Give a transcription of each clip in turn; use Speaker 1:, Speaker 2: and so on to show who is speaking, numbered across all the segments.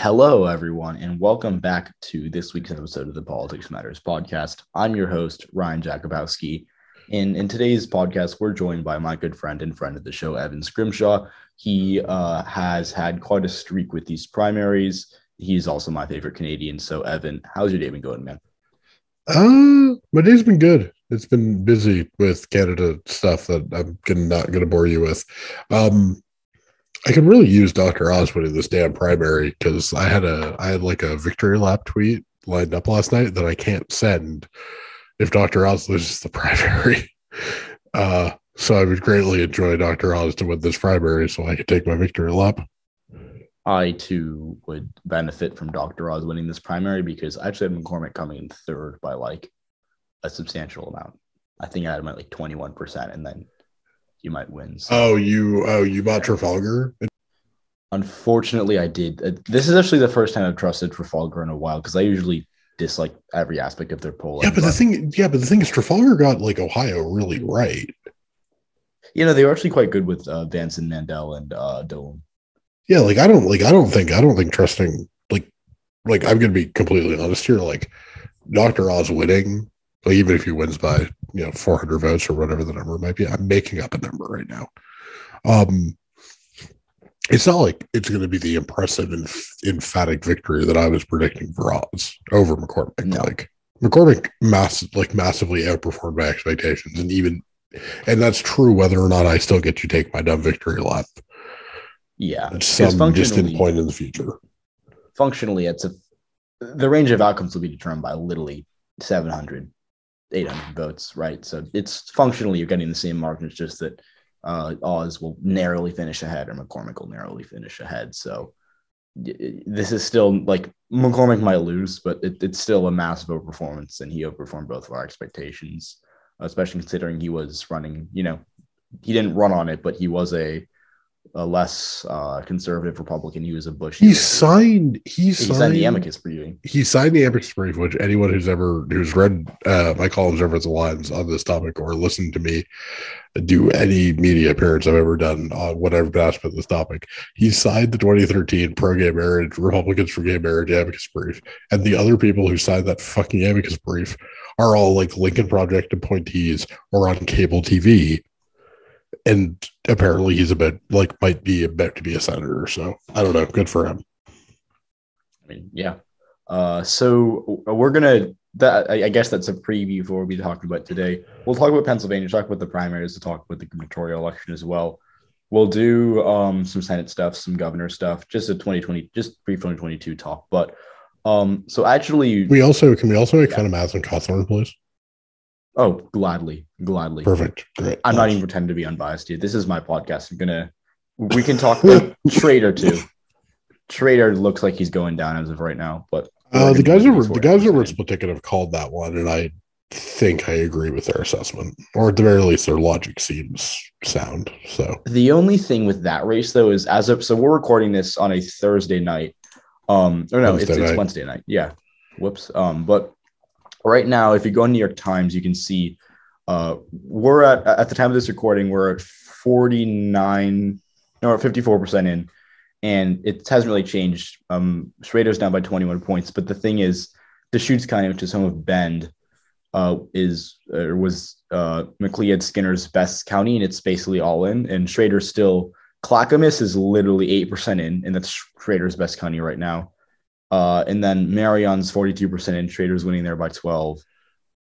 Speaker 1: Hello, everyone, and welcome back to this week's episode of the Politics Matters podcast. I'm your host, Ryan Jakubowski. And in today's podcast, we're joined by my good friend and friend of the show, Evan Scrimshaw. He uh, has had quite a streak with these primaries. He's also my favorite Canadian. So, Evan, how's your day been going, man?
Speaker 2: Uh, my day's been good. It's been busy with Canada stuff that I'm not going to bore you with. Um, I could really use Dr. Oz winning this damn primary because I had a I had like a victory lap tweet lined up last night that I can't send if Dr. Oz loses the primary. Uh, so I would greatly enjoy Dr. Oz to win this primary so I could take my victory lap.
Speaker 1: I too would benefit from Dr. Oz winning this primary because I actually had McCormick coming in third by like a substantial amount. I think I had him at like 21%, and then you might win.
Speaker 2: So. Oh, you oh you bought Trafalgar?
Speaker 1: Unfortunately, I did. Uh, this is actually the first time I've trusted Trafalgar in a while because I usually dislike every aspect of their poll.
Speaker 2: Yeah, but the thing, yeah, but the thing is, Trafalgar got like Ohio really right.
Speaker 1: You know, they were actually quite good with uh, Vance and Mandel and uh, Dolan.
Speaker 2: Yeah, like I don't like I don't think I don't think trusting like like I'm gonna be completely honest here. Like Dr. Oz winning, like even if he wins by you know 400 votes or whatever the number might be, I'm making up a number right now. Um, it's not like it's going to be the impressive and emphatic victory that I was predicting for Oz over McCormick. No. Like McCormick, mass like massively outperformed my expectations, and even and that's true whether or not I still get to take my dumb victory lap.
Speaker 1: Yeah,
Speaker 2: at some distant point in the future.
Speaker 1: Functionally, it's a the range of outcomes will be determined by literally 700, 800 votes, right? So it's functionally you're getting the same margin. It's just that uh, Oz will narrowly finish ahead, or McCormick will narrowly finish ahead. So this is still like McCormick might lose, but it, it's still a massive overperformance, and he overperformed both of our expectations, especially considering he was running. You know, he didn't run on it, but he was a a less uh, conservative Republican. He was a Bush.
Speaker 2: He signed. He, he signed,
Speaker 1: signed, the amicus brief.
Speaker 2: He signed the amicus brief, which anyone who's ever who's read uh, my columns over the lines on this topic or listened to me do any media appearance I've ever done on whatever asked about this topic. He signed the 2013 pro-gay marriage Republicans for Gay Marriage amicus brief, and the other people who signed that fucking amicus brief are all like Lincoln Project appointees or on cable TV and apparently he's about like might be about to be a senator. So I don't know. Good for him.
Speaker 1: I mean, yeah. Uh, so we're gonna that I guess that's a preview for what we talked about today. We'll talk about Pennsylvania, talk about the primaries, to talk about the gubernatorial election as well. We'll do um, some Senate stuff, some governor stuff, just a 2020, just brief 2022 talk. But um, so actually,
Speaker 2: we also can we also make yeah. fun of Madison Cawthorn, please?
Speaker 1: Oh, gladly, gladly.
Speaker 2: Perfect. Great.
Speaker 1: I'm not even pretending to be unbiased, dude. This is my podcast. I'm gonna. We can talk Schrader too. Schrader looks like he's going down as of right now, but
Speaker 2: uh, the guys over the guys over at Split Ticket have called that one, and I think I agree with their assessment, or at the very least, their logic seems sound. So
Speaker 1: the only thing with that race, though, is as of so we're recording this on a Thursday night. Um, or no, Wednesday it's, it's Wednesday night. Yeah. Whoops. Um, but right now, if you go on New York Times, you can see uh, we're at at the time of this recording, we're at 49, no, 54% in, and it hasn't really changed. Um, Schrader's down by 21 points, but the thing is, the Deschutes County, which is home of Bend, uh, is or was uh, McLeod Skinner's best county, and it's basically all in. And Schrader's still Clackamas is literally eight percent in, and that's Schrader's best county right now. Uh, and then Marion's 42% in Schrader's winning there by 12.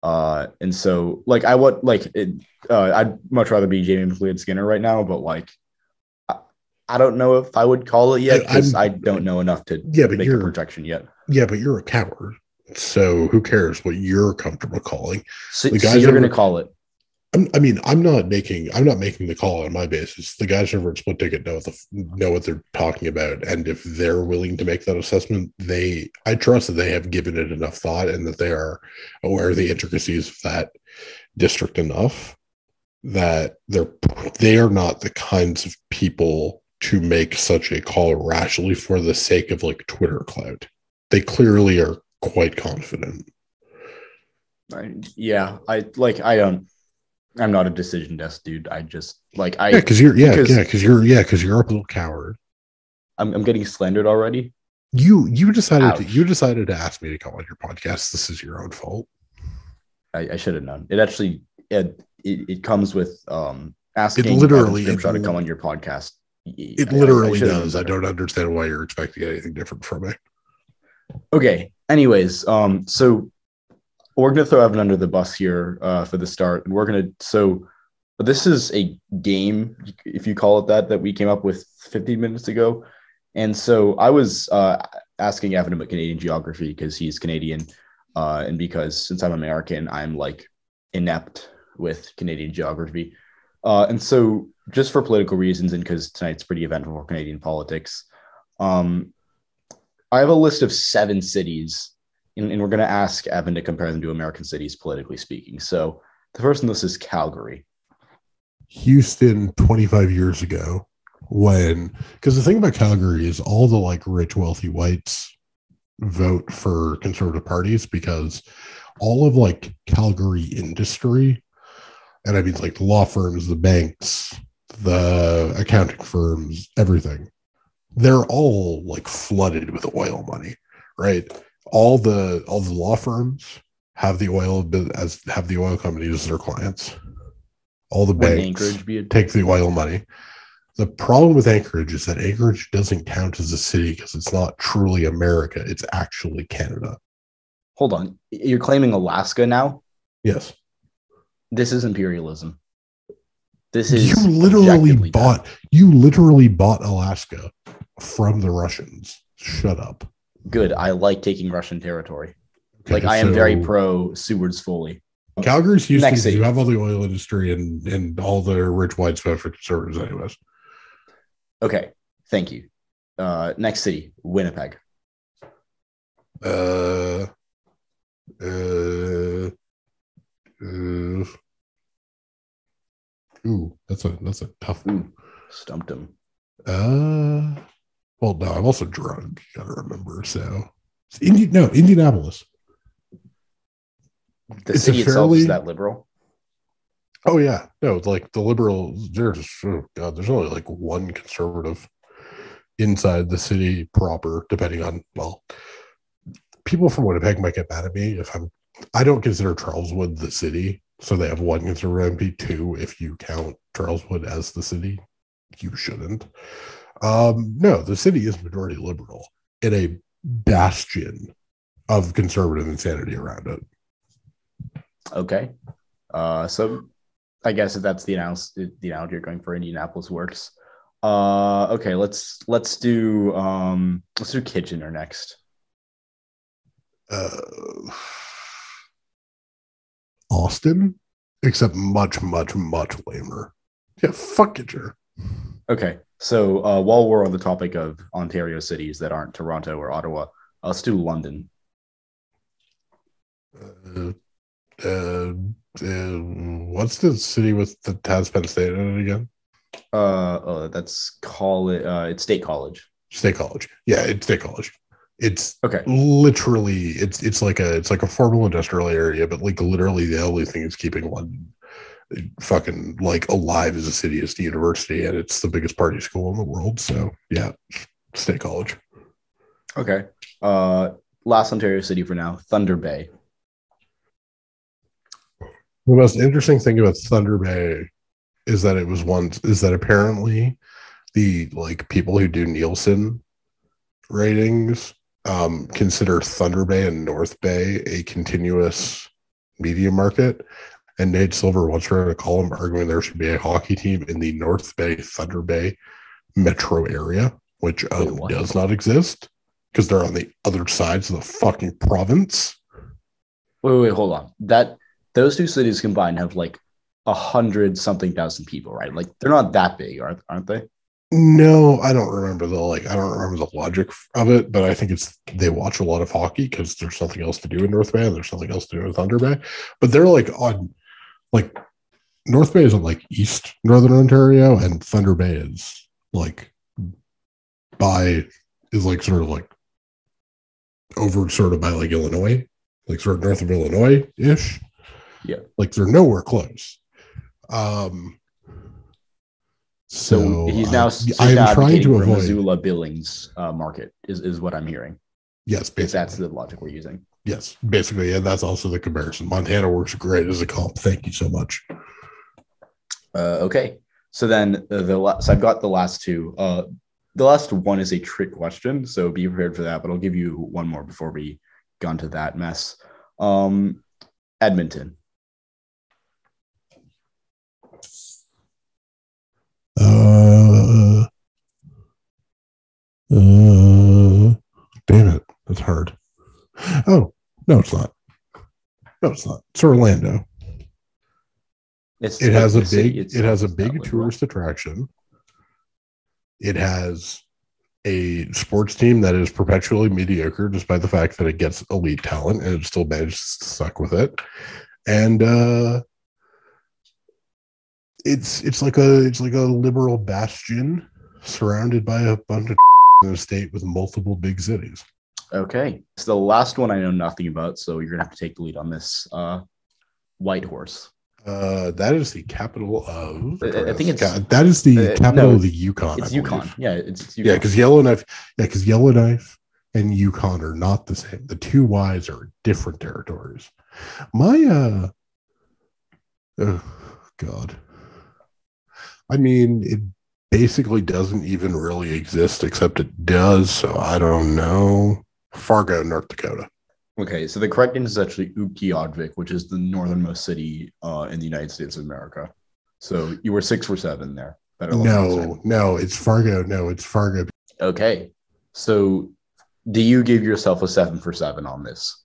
Speaker 1: Uh, and so like I would like it, uh, I'd much rather be Jamie McLeod Skinner right now, but like I, I don't know if I would call it yet because I, I, don't know enough to
Speaker 2: yeah, but
Speaker 1: make a projection yet.
Speaker 2: Yeah, but you're a coward. So who cares what you're comfortable calling?
Speaker 1: So, the guys so you're going to call it.
Speaker 2: I'm, i mean, I'm not making I'm not making the call on my basis. The guys over at Split Ticket know what the, know what they're talking about, and if they're willing to make that assessment, they I trust that they have given it enough thought and that they are aware of the intricacies of that district enough that they're they are not the kinds of people to make such a call rationally for the sake of like Twitter clout. They clearly are quite confident.
Speaker 1: I, yeah, I like I don't I'm not a decision desk dude. I just like I
Speaker 2: yeah because you're yeah because, yeah because you're yeah because you're a little coward.
Speaker 1: I'm I'm getting slandered already.
Speaker 2: You you decided to, you decided to ask me to come on your podcast. This is your own fault.
Speaker 1: I, I should have known. It actually it, it, it comes with um asking
Speaker 2: it literally it,
Speaker 1: to come on your podcast.
Speaker 2: It literally I, does. I don't understand why you're expecting anything different from me.
Speaker 1: Okay. Anyways, um, so we're gonna throw Evan under the bus here uh, for the start, and we're gonna so this is a game, if you call it that, that we came up with 15 minutes ago. And so I was uh, asking Evan about Canadian geography because he's Canadian, uh, and because since I'm American, I'm like inept with Canadian geography. Uh, and so, just for political reasons, and because tonight's pretty eventful for Canadian politics, um, I have a list of seven cities, and, and we're going to ask Evan to compare them to American cities, politically speaking. So, the first on this is Calgary.
Speaker 2: Houston 25 years ago when because the thing about Calgary is all the like rich wealthy whites vote for conservative parties because all of like Calgary industry and I mean like the law firms, the banks, the accounting firms, everything. They're all like flooded with oil money, right? All the all the law firms have the oil as have the oil companies as their clients all the banks take the oil money. The problem with Anchorage is that Anchorage doesn't count as a city because it's not truly America. It's actually Canada.
Speaker 1: Hold on. You're claiming Alaska now?
Speaker 2: Yes.
Speaker 1: This is imperialism. This is
Speaker 2: You literally bought done. you literally bought Alaska from the Russians. Shut up.
Speaker 1: Good. I like taking Russian territory. Okay, like I am very pro Seward's Folly.
Speaker 2: Calgary's Houston. Next you have all the oil industry and and all the rich white stuff for conservatives, anyways.
Speaker 1: Okay, thank you. Uh, next city, Winnipeg.
Speaker 2: Uh, uh, uh, ooh, that's a that's a tough one.
Speaker 1: Stumped him.
Speaker 2: Uh, well, no, I'm also drunk. You gotta remember. So, Indi- no, Indianapolis
Speaker 1: the it's city itself fairly, is that liberal.
Speaker 2: Oh yeah, no, like the liberals. There's oh god, there's only like one conservative inside the city proper, depending on well, people from Winnipeg might get mad at me if I'm. I don't consider Charleswood the city, so they have one conservative MP. Two, if you count Charleswood as the city, you shouldn't. Um, no, the city is majority liberal in a bastion of conservative insanity around it.
Speaker 1: Okay. Uh, so I guess if that's the analogy, the analogy you're going for, Indianapolis works. Uh, okay, let's let's do um, let's do Kitchener next.
Speaker 2: Uh, Austin, except much, much, much lamer. Yeah, fuck Kitchener.
Speaker 1: Okay, so uh, while we're on the topic of Ontario cities that aren't Toronto or Ottawa, let's do London.
Speaker 2: Uh, uh, uh, what's the city with the Penn State in it again?
Speaker 1: Uh, uh that's call it. Uh, it's State College.
Speaker 2: State College. Yeah, it's State College. It's
Speaker 1: okay.
Speaker 2: Literally, it's it's like a it's like a formal industrial area, but like literally the only thing is keeping London fucking like alive as a city is the university, and it's the biggest party school in the world. So yeah, State College.
Speaker 1: Okay. Uh, last Ontario city for now, Thunder Bay.
Speaker 2: The most interesting thing about Thunder Bay is that it was once is that apparently the like people who do Nielsen ratings um, consider Thunder Bay and North Bay a continuous media market. And Nate Silver once wrote a column arguing there should be a hockey team in the North Bay Thunder Bay metro area, which um, does not exist because they're on the other sides of the fucking province.
Speaker 1: Wait, wait, hold on. That those two cities combined have like a hundred something thousand people, right? Like they're not that big, aren't aren't they?
Speaker 2: No, I don't remember the like. I don't remember the logic of it, but I think it's they watch a lot of hockey because there's something else to do in North Bay. and There's something else to do in Thunder Bay, but they're like on like North Bay is on like East Northern Ontario, and Thunder Bay is like by is like sort of like over sort of by like Illinois, like sort of north of Illinois ish.
Speaker 1: Yeah.
Speaker 2: Like they're nowhere close. Um,
Speaker 1: So, so he's now, I'm now trying to avoid Missoula Billings uh, market is, is what I'm hearing.
Speaker 2: Yes,
Speaker 1: basically. If that's the logic we're using.
Speaker 2: Yes, basically, and that's also the comparison. Montana works great as a comp. Thank you so much.
Speaker 1: Uh, okay, so then the, the last, so I've got the last two. Uh, the last one is a trick question, so be prepared for that. But I'll give you one more before we go into that mess. Um, Edmonton.
Speaker 2: Uh, uh, damn it, that's hard. Oh no, it's not. No, it's not. It's Orlando. It's it has a big. It has a big tourist attraction. It has a sports team that is perpetually mediocre, despite the fact that it gets elite talent and it still manages to suck with it. And uh, it's it's like a it's like a liberal bastion surrounded by a bunch of in a state with multiple big cities.
Speaker 1: Okay, so the last one I know nothing about, so you're gonna have to take the lead on this. Uh, White Horse.
Speaker 2: Uh, that is the capital of. I, I think it's that is the uh, capital no, of the Yukon.
Speaker 1: It's Yukon. Yeah, it's, it's
Speaker 2: Yukon. yeah because Yellowknife. Yeah, because Yellowknife and Yukon are not the same. The two Y's are different territories. My uh, oh God. I mean, it basically doesn't even really exist, except it does. So I don't know. Fargo, North Dakota.
Speaker 1: Okay, so the correct answer is actually Utqiagvik, which is the northernmost city uh, in the United States of America. So you were six for seven there.
Speaker 2: No, no, it's Fargo. No, it's Fargo.
Speaker 1: Okay, so do you give yourself a seven for seven on this?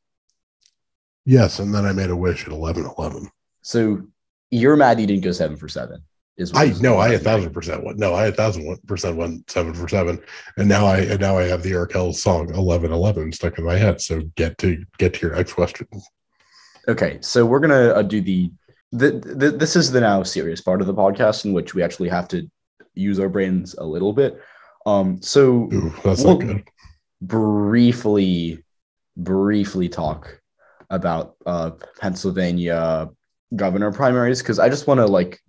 Speaker 2: Yes, and then I made a wish at 11 11.
Speaker 1: So you're mad you didn't go seven for seven.
Speaker 2: Is I no, I a thousand percent one. No, I a thousand percent one seven for seven, and now I and now I have the Eric Arkell song eleven eleven stuck in my head. So get to get to your next question.
Speaker 1: Okay, so we're gonna uh, do the, the the this is the now serious part of the podcast in which we actually have to use our brains a little bit. Um, so Ooh, that's we'll not good. Briefly, briefly talk about uh Pennsylvania governor primaries because I just want to like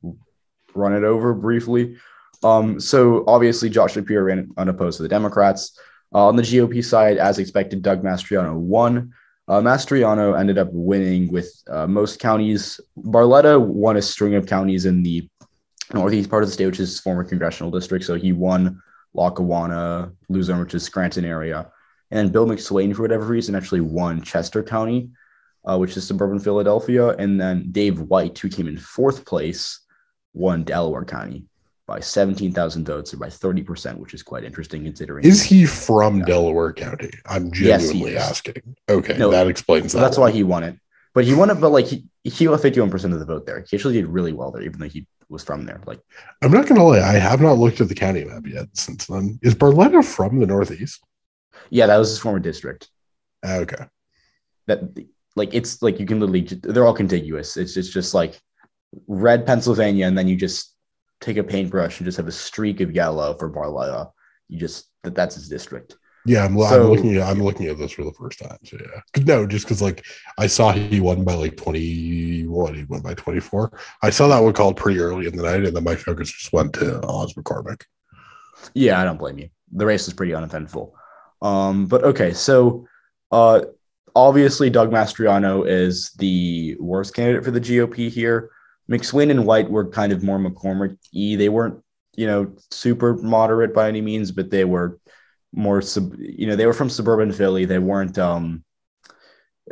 Speaker 1: run it over briefly. Um, so obviously, Josh Shapiro ran unopposed to the Democrats. Uh, on the GOP side, as expected, Doug Mastriano won. Uh, Mastriano ended up winning with uh, most counties. Barletta won a string of counties in the northeast part of the state, which is his former congressional district. So he won Lackawanna, Luzerne, which is Scranton area. And Bill McSwain, for whatever reason, actually won Chester County, uh, which is suburban Philadelphia. And then Dave White, who came in fourth place, won Delaware County by 17,000 votes or by 30%, which is quite interesting considering.
Speaker 2: Is he from yeah. Delaware County? I'm genuinely yes, asking. Okay, no, that explains that.
Speaker 1: That's one. why he won it. But he won it, but like he, he got 51% of the vote there. He actually did really well there, even though he was from there. Like,
Speaker 2: I'm not going to lie, I have not looked at the county map yet since then. Is Barletta from the Northeast?
Speaker 1: Yeah, that was his former district.
Speaker 2: Okay.
Speaker 1: That, like, it's like you can literally, they're all contiguous. It's, it's just like red Pennsylvania, and then you just take a paintbrush and just have a streak of yellow for Barletta. You just that that's his district.
Speaker 2: Yeah, I'm, so, I'm, looking at I'm looking at this for the first time. So yeah, no, just because like I saw he won by like 21, he won by 24. I saw that one called pretty early in the night, and then my focus just went to Oz McCormick.
Speaker 1: Yeah, I don't blame you. The race is pretty uneventful. Um, but okay, so uh, obviously Doug Mastriano is the worst candidate for the GOP here. McSwain and White were kind of more McCormick y. They weren't, you know, super moderate by any means, but they were more sub, you know, they were from suburban Philly. They weren't um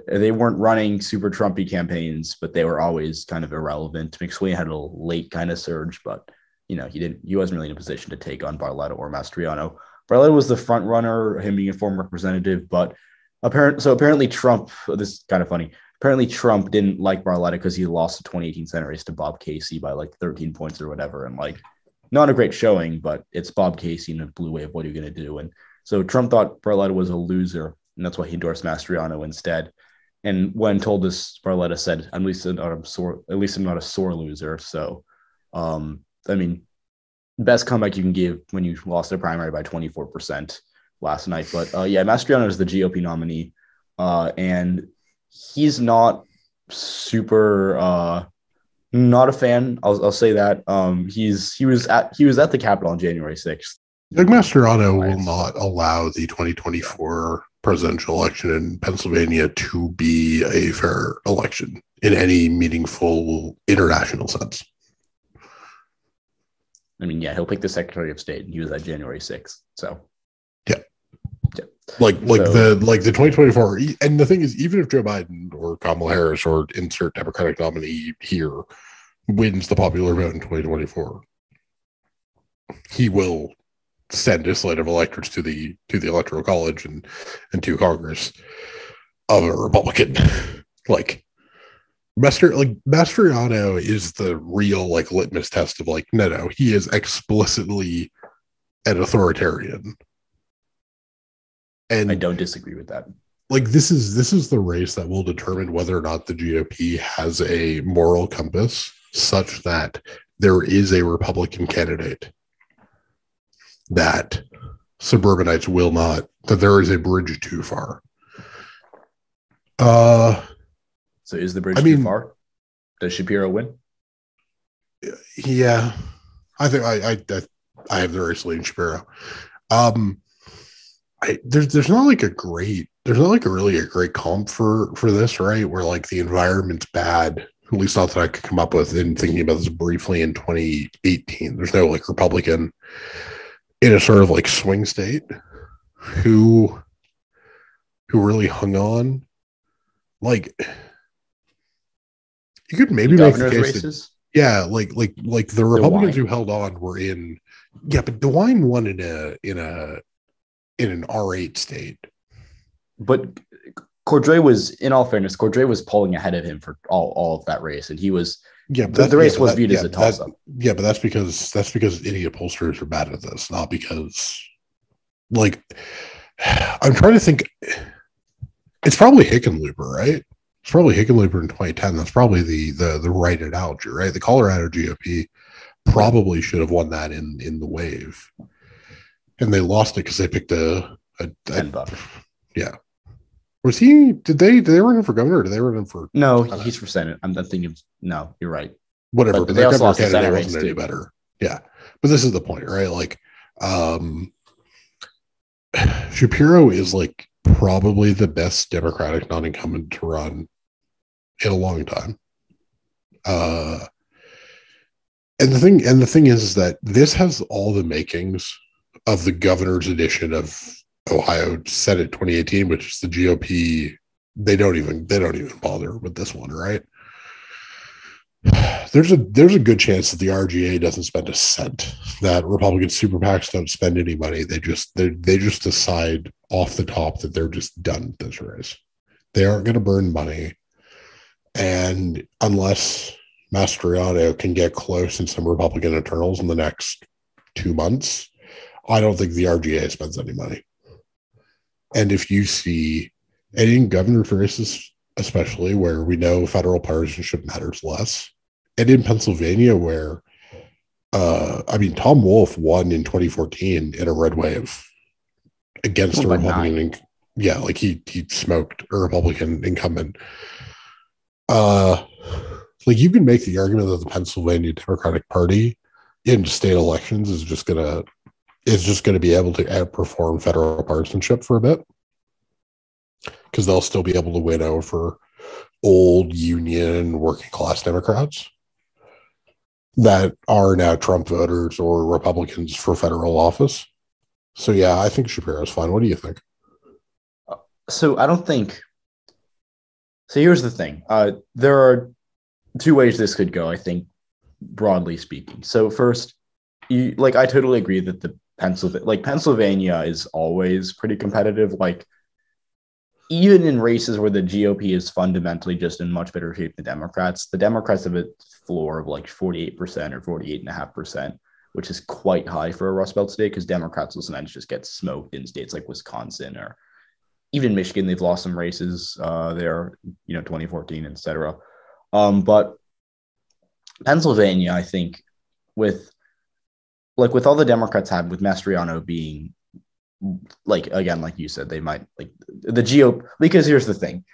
Speaker 1: they weren't running super Trumpy campaigns, but they were always kind of irrelevant. McSwain had a late kind of surge, but you know, he didn't he wasn't really in a position to take on Barletta or Mastriano. Barletta was the front runner, him being a former representative, but apparent so apparently Trump, this is kind of funny apparently Trump didn't like Barletta because he lost the 2018 Senate race to Bob Casey by like 13 points or whatever. And like, not a great showing, but it's Bob Casey in a blue wave. What are you going to do? And so Trump thought Barletta was a loser, and that's why he endorsed Mastriano instead. And when told this, Barletta said, "At least I'm not a sore, at least I'm not a sore loser." So, um, I mean, best comeback you can give when you lost a primary by 24 percent last night. But uh, yeah, Mastriano is the GOP nominee, uh, and he's not super uh Not a fan. I'll, I'll say that. Um, he's he was at he was at the Capitol on January sixth.
Speaker 2: Doug Mastriano will not allow the 2024 presidential election in Pennsylvania to be a fair election in any meaningful international sense.
Speaker 1: I mean, yeah, he'll pick the Secretary of State, and he was at January sixth. So.
Speaker 2: Like like so, the like the 2024, and the thing is, even if Joe Biden or Kamala Harris or insert Democratic nominee here wins the popular vote in 2024, he will send a slate of electors to the to the electoral college and and to Congress of a Republican. like Master like Mastriano is the real like litmus test of like no no he is explicitly an authoritarian.
Speaker 1: And I don't disagree with that.
Speaker 2: Like this is this is the race that will determine whether or not the GOP has a moral compass such that there is a Republican candidate that suburbanites will not, that there is a bridge too far. Uh,
Speaker 1: so is the bridge I too mean, far? Does Shapiro win?
Speaker 2: Yeah, I think I I I have the race leading Shapiro. Um, I, there's there's not like a great there's not like a really a great comp for for this right where like the environment's bad at least not that I could come up with in thinking about this briefly in 2018. There's no like Republican in a sort of like swing state who who really hung on like you could maybe make the case that, yeah like like like the republicans DeWine. who held on were in yeah but DeWine won in a in a in an r8 state
Speaker 1: but Cordray was, in all fairness, Cordray was pulling ahead of him for all, all of that race, and he was
Speaker 2: yeah,
Speaker 1: the, the race yeah, was that, viewed yeah, as a toss up.
Speaker 2: Yeah, but that's because that's because idiot pollsters are bad at this, not because like I'm trying to think. It's probably Hickenlooper, right? It's probably Hickenlooper in 2010. That's probably the the the right analogy, right? The Colorado GOP probably should have won that in in the wave, and they lost it because they picked a, a, a yeah was he? Did they? Did they run him for governor? Or did they run him for?
Speaker 1: No, he's for senate. I'm, I'm thinking. No, you're right.
Speaker 2: Whatever. But, but they also lost candidate wasn't any better. Yeah, but this is the point, right? Like, um, Shapiro is like probably the best Democratic non-incumbent to run in a long time. Uh, and the thing, and the thing is, is that this has all the makings of the governor's edition of Ohio Senate 2018, which is the GOP. They don't even they don't even bother with this one, right? There's a there's a good chance that the RGA doesn't spend a cent. That Republican super PACs don't spend any money. They just they they just decide off the top that they're just done with this race. They aren't going to burn money, and unless Mastriano can get close in some Republican internals in the next two months, I don't think the RGA spends any money. And if you see, and in governor races, especially where we know federal partisanship matters less, and in Pennsylvania, where uh, I mean, Tom Wolf won in 2014 in a red wave against oh, a Republican. yeah, like he he smoked a Republican incumbent. Uh, like you can make the argument that the Pennsylvania Democratic Party in state elections is just gonna is just going to be able to outperform federal partisanship for a bit because they'll still be able to win over old union working class Democrats that are now Trump voters or Republicans for federal office. So yeah, I think Shapiro's fine. What do you think?
Speaker 1: So I don't think. So here's the thing. Uh, there are two ways this could go. I think, broadly speaking. So first, you like I totally agree that the Pennsylvania, like Pennsylvania, is always pretty competitive. Like even in races where the GOP is fundamentally just in much better shape than Democrats, the Democrats have a floor of like 48% or 48.5%, which is quite high for a Rust Belt state because Democrats will sometimes just get smoked in states like Wisconsin or even Michigan. They've lost some races uh, there, you know, 2014, etc. Um, but Pennsylvania, I think, with like with all the Democrats have, with Mastriano being like again, like you said, they might like the GOP because here's the thing.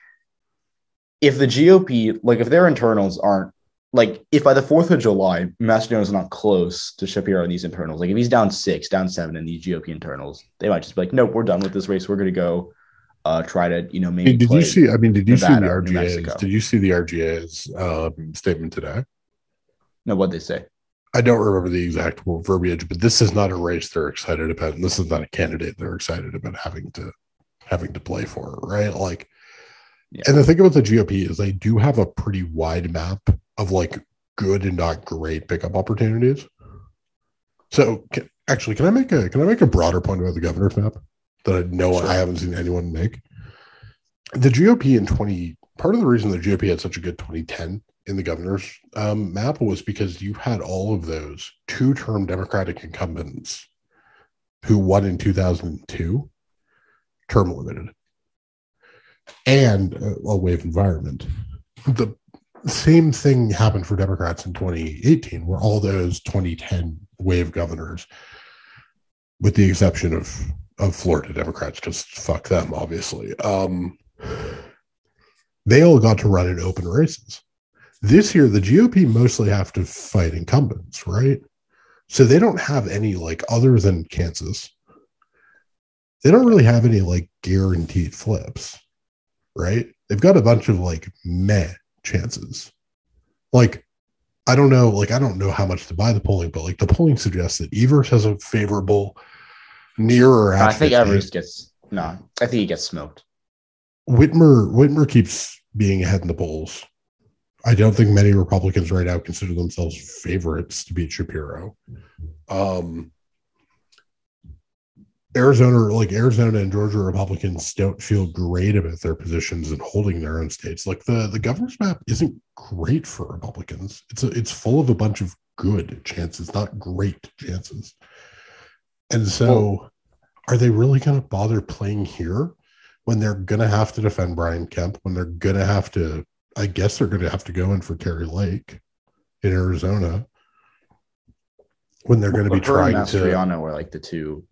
Speaker 1: If the GOP, like if their internals aren't like if by the 4th of July, Mastriano is not close to Shapiro in these internals, like if he's down six, down seven in these GOP internals, they might just be like, nope, we're done with this race. We're going to go uh, try to, you know, maybe.
Speaker 2: Did you see? I mean, did you Nevada see the RGA's? Did you see the RGA's um, statement today?
Speaker 1: No, what they say.
Speaker 2: I don't remember the exact verbiage, but this is not a race they're excited about. And this is not a candidate they're excited about having to having to play for, right? Like, yeah. and the thing about the GOP is they do have a pretty wide map of like good and not great pickup opportunities. So, can, actually, can I make a can I make a broader point about the governor's map that I know sure. I haven't seen anyone make? The GOP in twenty part of the reason the GOP had such a good 2010 in the governor's um, map was because you had all of those two term Democratic incumbents who won in 2002 term limited and a wave environment. The same thing happened for Democrats in 2018, where all those 2010 wave governors, with the exception of of Florida Democrats, just fuck them, obviously. Um, they all got to run in open races. This year, the GOP mostly have to fight incumbents, right? So they don't have any like other than Kansas they don't really have any like guaranteed flips, right? They've got a bunch of like meh chances. Like, I don't know, like I don't know how much to buy the polling, but like the polling suggests that Evers has a favorable nearer.
Speaker 1: I think Evers gets no. I think he gets smoked.
Speaker 2: Whitmer Whitmer keeps being ahead in the polls. I don't think many Republicans right now consider themselves favorites to beat Shapiro. Um, Arizona, like Arizona and Georgia Republicans don't feel great about their positions and holding their own states. Like the the governor's map isn't great for Republicans. It's a, it's full of a bunch of good chances, not great chances. And so, are they really going to bother playing here when they're going to have to defend Brian Kemp? When they're going to have to, I guess they're going to have to go in for Kari Lake in Arizona. When they're going to be trying to,
Speaker 1: Mastriano were like the two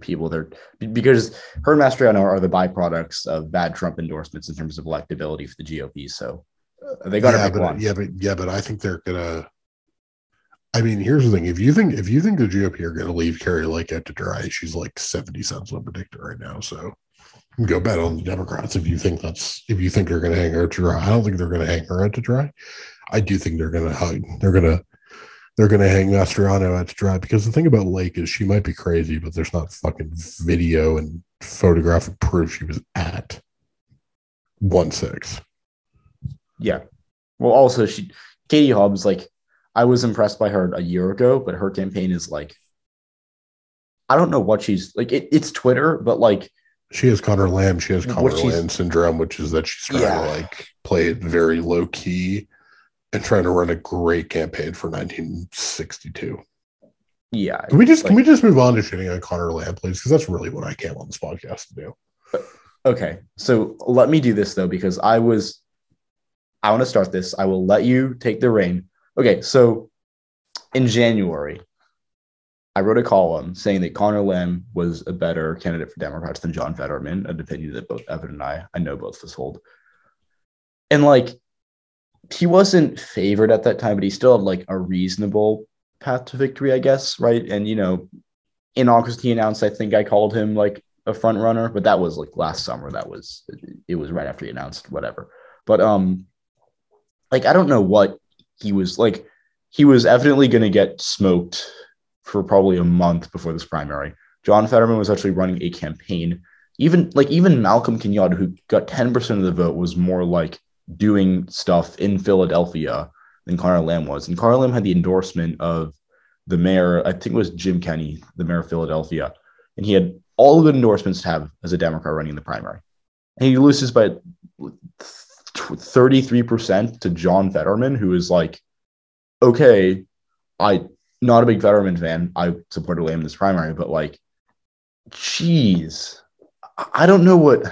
Speaker 1: people there because her and Mastriano are the byproducts of bad Trump endorsements in terms of electability for the GOP. So uh, they got to
Speaker 2: yeah,
Speaker 1: pick
Speaker 2: but,
Speaker 1: one.
Speaker 2: Yeah, but yeah, but I think they're gonna. I mean, here's the thing: if you think if you think the GOP are gonna leave Kari Lake out to dry, she's like seventy cents on PredictIt right now. So go bet on the Democrats if you think that's if you think they're gonna hang her to dry. I don't think they're gonna hang her out to dry. I do think they're gonna hug. They're gonna they're going to hang Mastriano out to dry because the thing about Lake is she might be crazy, but there's not fucking video and photographic proof she was at one six.
Speaker 1: Yeah. Well, also she Katie Hobbs, like I was impressed by her a year ago, but her campaign is like I don't know what she's like. It, it's Twitter, but like
Speaker 2: she has Conor Lamb. She has Conor Lamb syndrome, which is that she's trying yeah. to like play it very low key and trying to run a great campaign for 1962.
Speaker 1: Yeah.
Speaker 2: Can we just like, can we just move on to shitting on Conor Lamb, please? Because that's really what I came on this podcast to do.
Speaker 1: Okay. So let me do this though, because I was I want to start this. I will let you take the reign. Okay, so in January, I wrote a column saying that Conor Lamb was a better candidate for Democrats than John Fetterman, an opinion that both Evan and I, I know both of us hold. And like he wasn't favored at that time, but he still had like a reasonable path to victory, I guess, right? And you know, in August he announced, I think I called him like a front runner, but that was like last summer. That was it was right after he announced whatever. But um, like I don't know what he was like. He was evidently going to get smoked for probably a month before this primary. John Fetterman was actually running a campaign. Even like even Malcolm Kenyatta, who got ten percent of the vote, was more like doing stuff in Philadelphia than Conor Lamb was. And Conor Lamb had the endorsement of the mayor, I think it was Jim Kenney, the mayor of Philadelphia. And he had all the endorsements to have as a Democrat running the primary. And he loses by 33% to John Fetterman, who is like, okay, I not a big Fetterman fan. I supported Lamb in this primary, but like, geez, I don't know what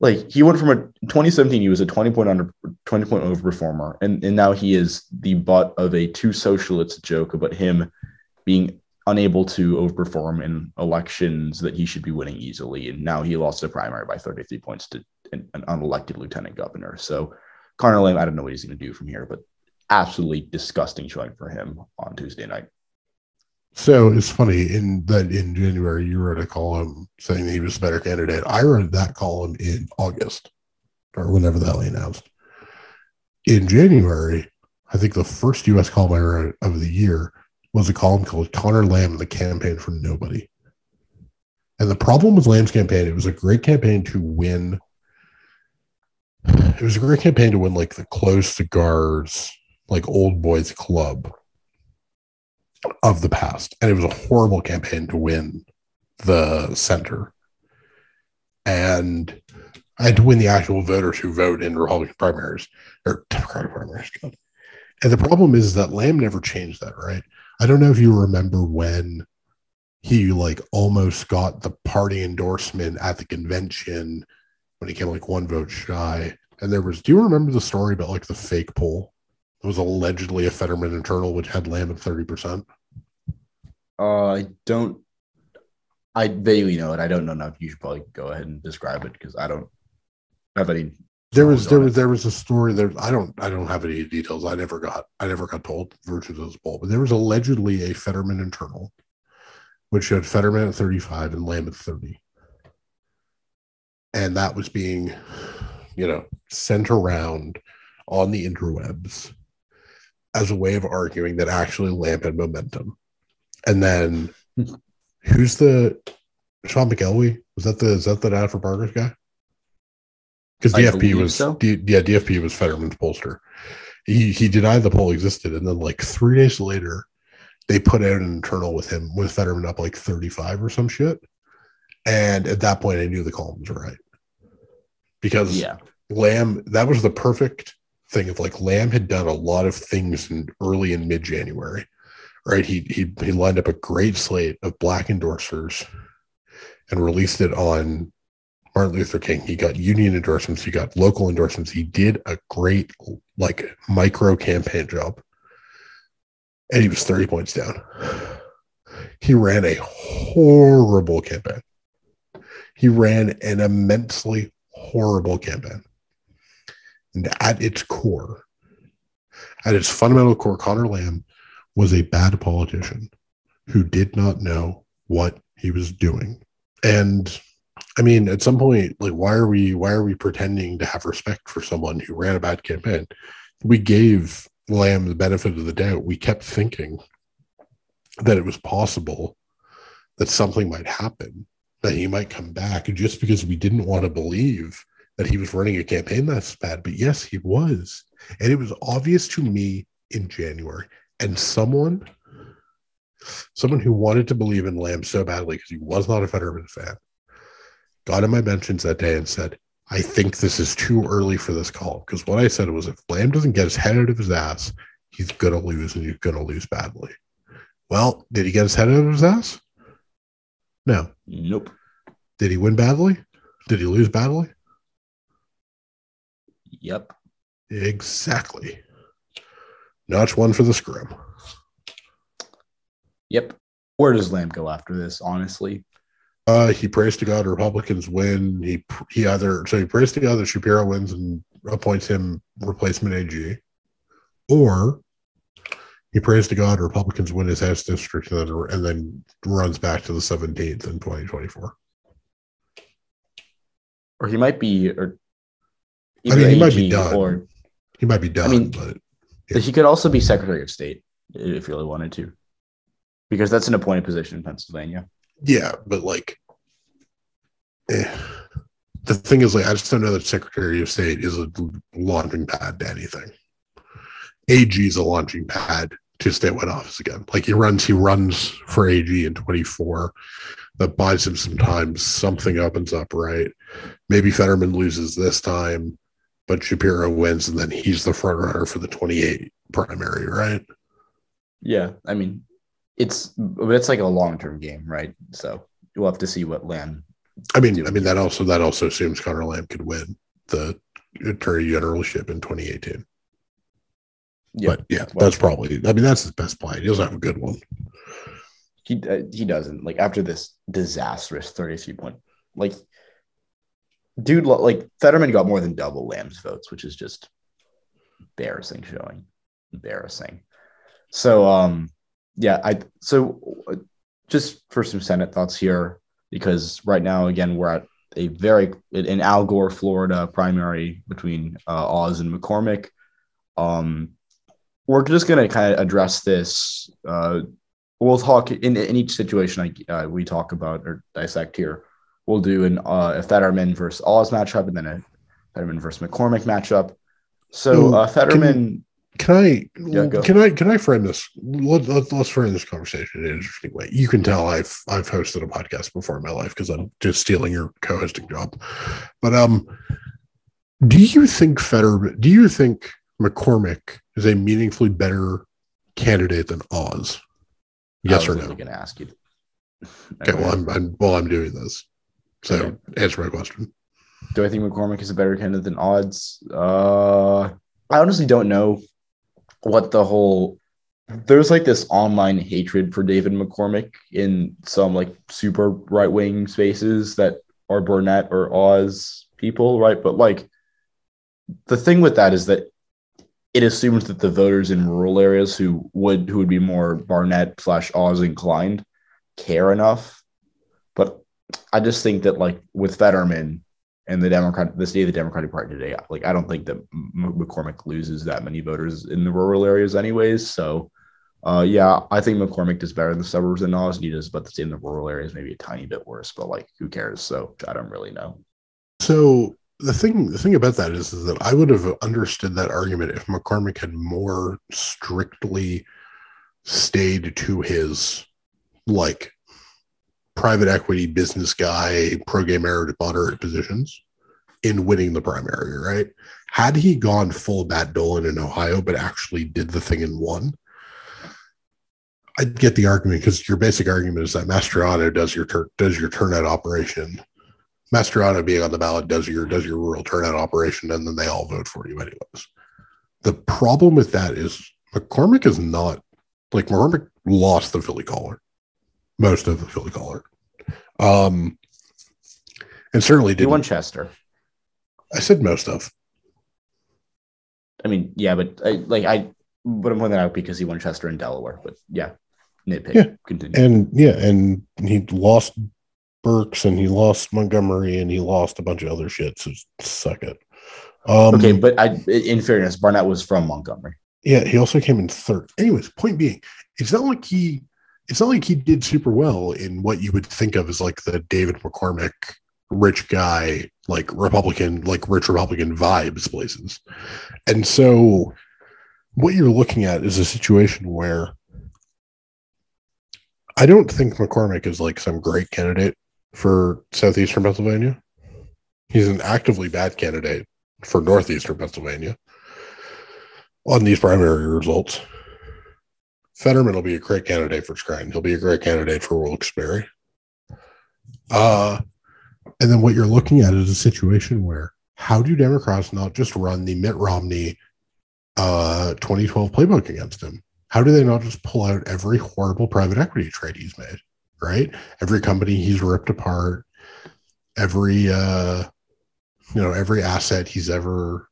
Speaker 1: like he went from a 2017 he was a 20 point under 20 point overperformer, and, and now he is the butt of a two socialists joke about him being unable to overperform in elections that he should be winning easily and now he lost a primary by 33 points to an, an unelected lieutenant governor so Conor Lamb, I don't know what he's going to do from here, but absolutely disgusting showing for him on Tuesday night.
Speaker 2: So it's funny in that in January you wrote a column saying he was a better candidate. I wrote that column in August or whenever the hell he announced. In January, I think the first US column I wrote of the year was a column called Conor Lamb and the campaign for nobody. And the problem with Lamb's campaign, it was a great campaign to win. It was a great campaign to win like the closed cigars, like old boys club of the past. And it was a horrible campaign to win the center. And I had to win the actual voters who vote in Republican primaries or Democratic primaries. And the problem is that Lamb never changed that, right? I don't know if you remember when he like almost got the party endorsement at the convention when he came like one vote shy. And there was, do you remember the story about like the fake poll? It was allegedly a Fetterman internal, which had Lamb at 30%.
Speaker 1: Uh, I don't, I vaguely know it. I don't know enough. You should probably go ahead and describe it because I don't have any.
Speaker 2: There was there was there was a story there. I don't I don't have any details. I never got I never got told virtues of this poll, but there was allegedly a Fetterman internal, which had Fetterman at 35 and Lamb at 30. And that was being, you know, sent around on the interwebs as a way of arguing that actually Lamb had momentum. And then hmm. who's the Sean McElwee? Was that the is that the Data for Progress guy? Because DFP was so. D, yeah, DFP was Fetterman's pollster. He he denied the poll existed, and then like three days later, they put out an internal with him with Fetterman up like 35 or some shit. And at that point, I knew the columns were right. Because yeah. Lamb, that was the perfect thing of like Lamb had done a lot of things in early and mid January right? He, he, he lined up a great slate of black endorsers and released it on Martin Luther King. He got union endorsements, he got local endorsements. He did a great, like, micro campaign job. And he was 30 points down. He ran a horrible campaign. He ran an immensely horrible campaign. At its core, at its fundamental core, Conor Lamb was a bad politician who did not know what he was doing. And I mean, at some point, like, why are we why are we pretending to have respect for someone who ran a bad campaign? We gave Lamb the benefit of the doubt. We kept thinking that it was possible that something might happen, that he might come back, just because we didn't want to believe that he was running a campaign that's bad. But yes, he was. And it was obvious to me in January and someone someone who wanted to believe in Lamb so badly because he was not a Fetterman fan got in my mentions that day and said, I think this is too early for this call. Because what I said was if Lamb doesn't get his head out of his ass, he's going to lose and he's going to lose badly. Well, did he get his head out of his ass? No.
Speaker 1: Nope.
Speaker 2: Did he win badly? Did he lose badly?
Speaker 1: Yep.
Speaker 2: Exactly. Notch one for the scrum.
Speaker 1: Yep. Where does Lamb go after this, honestly?
Speaker 2: Uh, he prays to God Republicans win. He he either so he prays to God that Shapiro wins and appoints him replacement AG, or he prays to God Republicans win his House district and then, and then runs back to the 17th in 2024.
Speaker 1: Or he might be, or
Speaker 2: I mean, he AG might be done. Or he might be done. I mean, but
Speaker 1: yeah. He could also be Secretary of State if he really wanted to, because that's an appointed position in Pennsylvania.
Speaker 2: Yeah, but like, eh. the thing is, like, I just don't know that Secretary of State is a launching pad to anything. AG is a launching pad to statewide office again. Like he runs, he runs for AG in 24. That buys him some time. Something opens up, right? Maybe Fetterman loses this time but Shapiro wins, and then he's the front runner for the 28 primary, right?
Speaker 1: Yeah, I mean, it's it's like a long term game, right? So we'll have to see what Lamb.
Speaker 2: I mean, I mean that also that also assumes Conor Lamb could win the attorney generalship in 2018. Yeah, but yeah, well, that's probably. I mean, that's his best play. He doesn't have a good one.
Speaker 1: He uh, he doesn't like after this disastrous 33 point like dude, like Fetterman got more than double Lamb's votes, which is just embarrassing showing. embarrassing. So um yeah, I so just for some Senate thoughts here, because right now again we're at a very in Al Gore, Florida primary between uh, Oz and McCormick. Um, we're just going to kind of address this. Uh, we'll talk in, in each situation I, uh, we talk about or dissect here. We'll do an uh, a Fetterman versus Oz matchup and then a Fetterman versus McCormick matchup. So uh, Fetterman.
Speaker 2: Can, can I yeah, can I can I frame this? Let, let, let's frame this conversation in an interesting way. You can tell I've I've hosted a podcast before in my life because I'm just stealing your co-hosting job. But um, do you think Fetterman? Do you think McCormick is a meaningfully better candidate than Oz? Yes or no? I'm
Speaker 1: going to ask you.
Speaker 2: okay, well, I'm, I'm well, I'm doing this. So answer my question.
Speaker 1: Do I think McCormick is a better candidate than Oz? Uh, I honestly don't know what the whole. There's like this online hatred for David McCormick in some like super right wing spaces that are Barnett or Oz people, right? But like the thing with that is that it assumes that the voters in rural areas who would who would be more Barnett slash Oz inclined care enough. But I just think that like with Fetterman and the Democrat, the state of the Democratic Party today, like I don't think that McCormick loses that many voters in the rural areas, anyways. So, uh, yeah, I think McCormick does better in the suburbs than. He does, but the state in the rural areas maybe a tiny bit worse. But like, who cares? So I don't really know.
Speaker 2: So the thing the thing about that is, is that I would have understood that argument if McCormick had more strictly stayed to his like private equity business guy, pro gay marriage moderate positions in winning the primary, right? Had he gone full Matt Dolan in Ohio, but actually did the thing and won, I'd get the argument because your basic argument is that Mastriano does your tur- does your turnout operation Mastriano being on the ballot does your does your rural turnout operation, and then they all vote for you anyways. The problem with that is McCormick is not like McCormick lost the Philly collar, most of the Philly collar, um, and certainly did.
Speaker 1: won Chester.
Speaker 2: I said most of.
Speaker 1: I mean, yeah, but I, like I, but I'm pointing that out because he won Chester in Delaware. But yeah, nitpick.
Speaker 2: Yeah, continue. And yeah, and he lost Berks and he lost Montgomery and he lost a bunch of other shit. So suck it.
Speaker 1: Um, okay, but I, in fairness, Barnett was from Montgomery.
Speaker 2: Yeah, he also came in third. Anyways, point being, it's not like he, it's not like he did super well in what you would think of as like the David McCormick rich guy, like Republican, like rich Republican vibes places. And so, what you're looking at is a situation where I don't think McCormick is like some great candidate for southeastern Pennsylvania. He's an actively bad candidate for northeastern Pennsylvania on these primary results. Fetterman will be a great candidate for Scranton. He'll be a great candidate for Wilkes-Barre. Uh, and then what you're looking at is a situation where how do Democrats not just run the Mitt Romney uh, 2012 playbook against him? How do they not just pull out every horrible private equity trade he's made? right? Every company he's ripped apart, every uh you know, every asset he's ever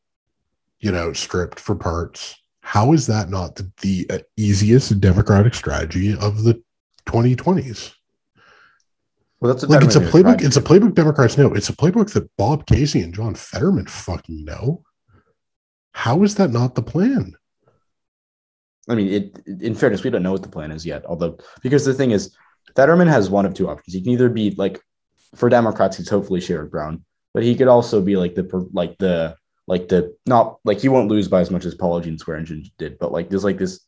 Speaker 2: you know, stripped for parts. How is that not the, the uh, easiest democratic strategy of the 2020s? Well, that's like it's a playbook. It's a playbook Democrats know. It's a playbook that Bob Casey and John Fetterman fucking know. How is that not the plan?
Speaker 1: I mean, it. In fairness, we don't know what the plan is yet. Although, because the thing is, Fetterman has one of two options. He can either be like, for Democrats, he's hopefully Sherrod Brown, but he could also be like the like the like the not like he won't lose by as much as Paula Jean Swearengin did, but like there's like this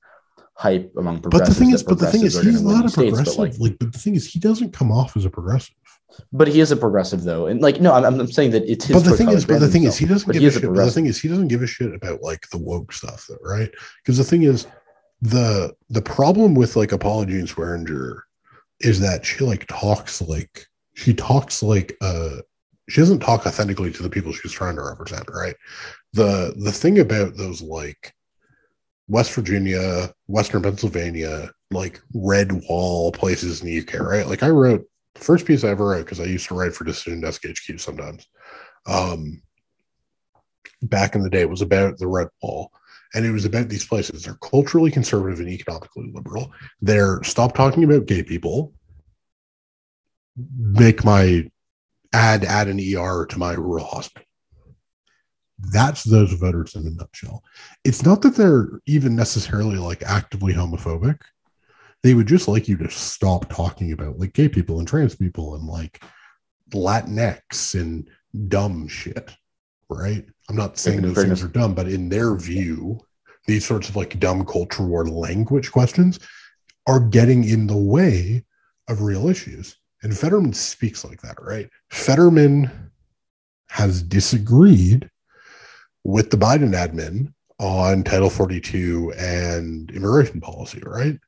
Speaker 1: hype among progressives.
Speaker 2: But the thing is, but the thing is, he's not a progressive. States, but like, like, but the thing is, he doesn't come off as a progressive.
Speaker 1: But he is a progressive, though, and like, no, I'm, I'm saying that it's his.
Speaker 2: But the thing is, but the thing himself, is, he doesn't give a shit. But the thing is, he doesn't give a shit about like the woke stuff, though, right? Because the thing is, the the problem with like Paula Jean Swearengin is that she like talks like she talks like uh she doesn't talk authentically to the people she's trying to represent, right? The the thing about those like West Virginia, Western Pennsylvania, like red wall places in the UK, right? Like I wrote the first piece I ever wrote because I used to write for Decision Desk HQ sometimes. Um, back in the day, it was about the red wall, And it was about these places. They're culturally conservative and economically liberal. They're stop talking about gay people. Make my add add an ER to my rural hospital. That's those voters in a nutshell. It's not that they're even necessarily like actively homophobic. They would just like you to stop talking about like gay people and trans people and like Latinx and dumb shit. Right. I'm not saying those things are dumb, but in their view, these sorts of like dumb culture war language questions are getting in the way of real issues. And Fetterman speaks like that, right? Fetterman has disagreed with the Biden admin on Title 42 and immigration policy, right?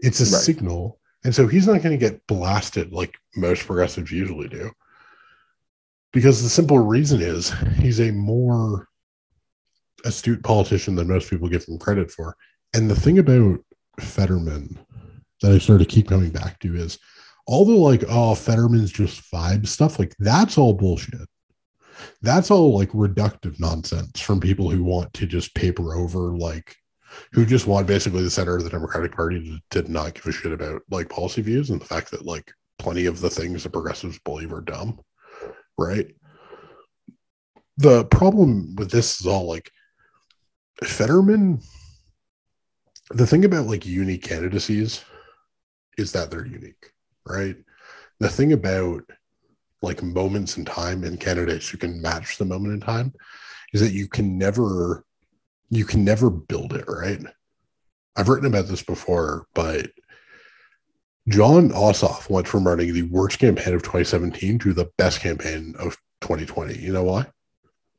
Speaker 2: It's a right. signal. And so he's not going to get blasted like most progressives usually do. Because the simple reason is he's a more astute politician than most people give him credit for. And the thing about Fetterman that I sort of keep coming back to is all the like, oh, Fetterman's just vibe stuff, like that's all bullshit. That's all like reductive nonsense from people who want to just paper over like who just want basically the center of the Democratic Party to, to not give a shit about like policy views and the fact that like plenty of the things that progressives believe are dumb. Right. The problem with this is all like Fetterman. The thing about like unique candidacies is that they're unique right? The thing about like moments in time and candidates who can match the moment in time is that you can never you can never build it, right? I've written about this before, but Jon Ossoff went from running the worst campaign of 2017 to the best campaign of 2020. You know why?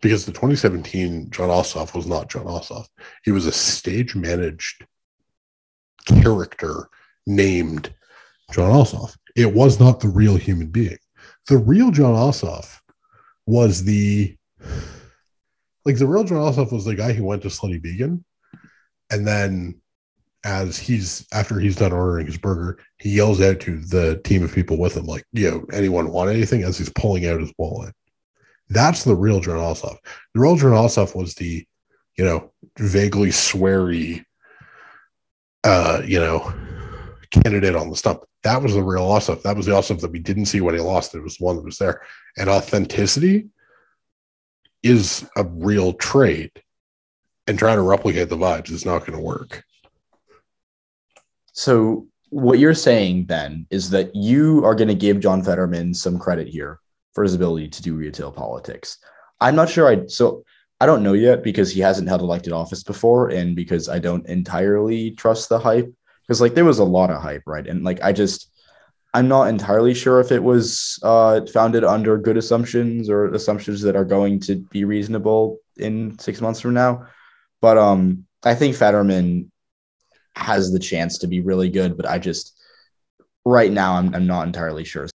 Speaker 2: Because the 2017 Jon Ossoff was not Jon Ossoff. He was a stage managed character named Jon Ossoff. It was not the real human being. The real Jon Ossoff was the like the real Jon Ossoff was the guy who went to Slutty Vegan, and then as he's after he's done ordering his burger, he yells out to the team of people with him, like, "Yo, anyone want anything?" As he's pulling out his wallet. That's the real Jon Ossoff. The real Jon Ossoff was the, you know, vaguely sweary, uh, you know, candidate on the stump. That was the real Ossoff. That was the Ossoff that we didn't see when he lost. It was the one that was there. And authenticity is a real trait. And trying to replicate the vibes is not going to work.
Speaker 1: So what you're saying then is that you are going to give John Fetterman some credit here for his ability to do retail politics. I'm not sure I so I don't know yet because he hasn't held elected office before and because I don't entirely trust the hype because like there was a lot of hype, right? And like I just I'm not entirely sure if it was uh, founded under good assumptions or assumptions that are going to be reasonable in six months from now. But um, I think Fetterman has the chance to be really good, but I just right now I'm, I'm not entirely sure.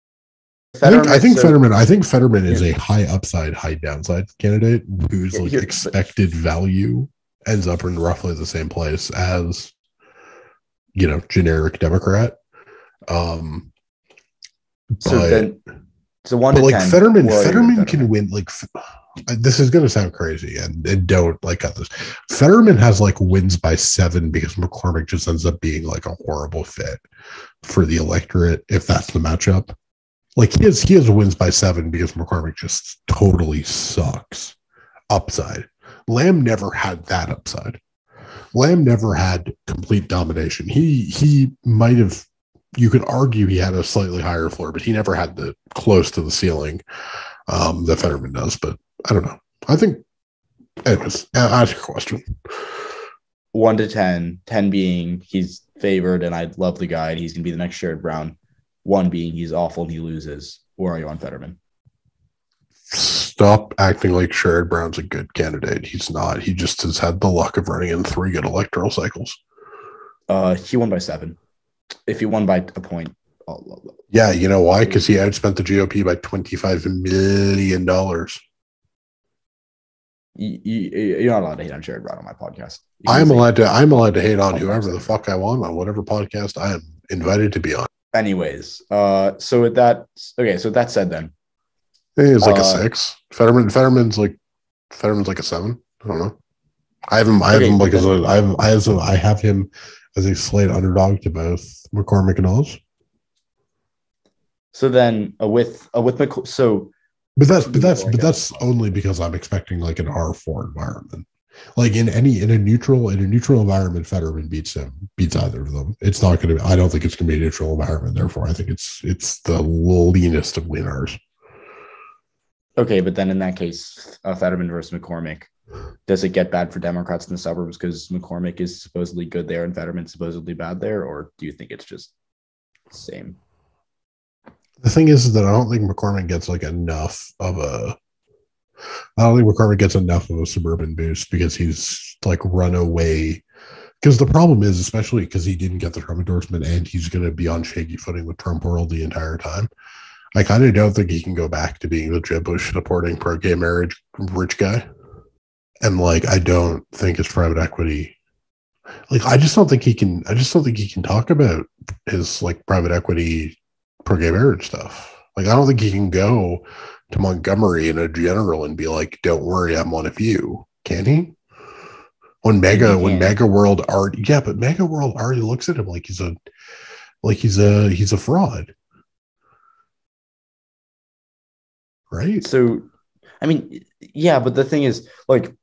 Speaker 2: I think, I think so, Fetterman. I think Fetterman is a high upside, high downside candidate whose like expected value ends up in roughly the same place as you know generic Democrat. Um,
Speaker 1: so but, then, so one
Speaker 2: but like 10, Fetterman, Fetterman can win. Like this is going to sound crazy, and, and don't like cut this. Fetterman has like wins by seven because McCormick just ends up being like a horrible fit for the electorate if that's the matchup. Like he has he has wins by seven because McCormick just totally sucks. Upside. Lamb never had that upside. Lamb never had complete domination. He he might have you could argue he had a slightly higher floor, but he never had the close to the ceiling um, that Fetterman does. But I don't know. I think, anyways, ask your question.
Speaker 1: One to 10, 10 being he's favored and I love the guy and he's going to be the next Sherrod Brown. One being he's awful and he loses. Where are you on Fetterman?
Speaker 2: stop acting like Sherrod Brown's a good candidate. He's not. He just has had the luck of running in three good electoral cycles.
Speaker 1: Uh, he won by seven. If he won by a point,
Speaker 2: yeah, you know why? Because he outspent the GOP by twenty-five million dollars.
Speaker 1: You, are not allowed to hate on Sherrod Brown on my podcast.
Speaker 2: I'm allowed to. I'm allowed to hate on whoever the fuck I want on whatever podcast I am invited to be on.
Speaker 1: Anyways, uh, so with that, okay, so with that said, then
Speaker 2: He's like uh, a six. Fetterman Fetterman's like Fetterman's like a seven. I don't know. I have him. I have okay, him like as a. I have. I have. A, I have him as a slight underdog to both McCormick and Oz.
Speaker 1: So then, uh, with uh, with Mc, so.
Speaker 2: But that's but that's but that's only because I'm expecting like an R four environment. Like in any in a neutral in a neutral environment, Fetterman beats him beats either of them. It's not going to. I don't think it's going to be a neutral environment. Therefore, I think it's it's the leanest of winners.
Speaker 1: Okay, but then in that case, uh, Fetterman versus McCormick, does it get bad for Democrats in the suburbs because McCormick is supposedly good there and Fetterman supposedly bad there, or do you think it's just same?
Speaker 2: The thing is that I don't think McCormick gets like enough of a. I don't think McCormick gets enough of a suburban boost because he's like run away. Because the problem is, especially because he didn't get the Trump endorsement and he's going to be on shaky footing with Trump world the entire time. I kind of don't think he can go back to being the Jeb Bush supporting pro gay marriage rich guy. And like, I don't think his private equity, like, I just don't think he can, I just don't think he can talk about his like private equity pro gay marriage stuff. Like, I don't think he can go to Montgomery in a general and be like, don't worry, I'm one of you. Can he? When MAGA, when MAGA World already, yeah, but MAGA World already looks at him like he's a, like he's a, he's a fraud. Right?
Speaker 1: So, I mean, yeah, but the thing is, like,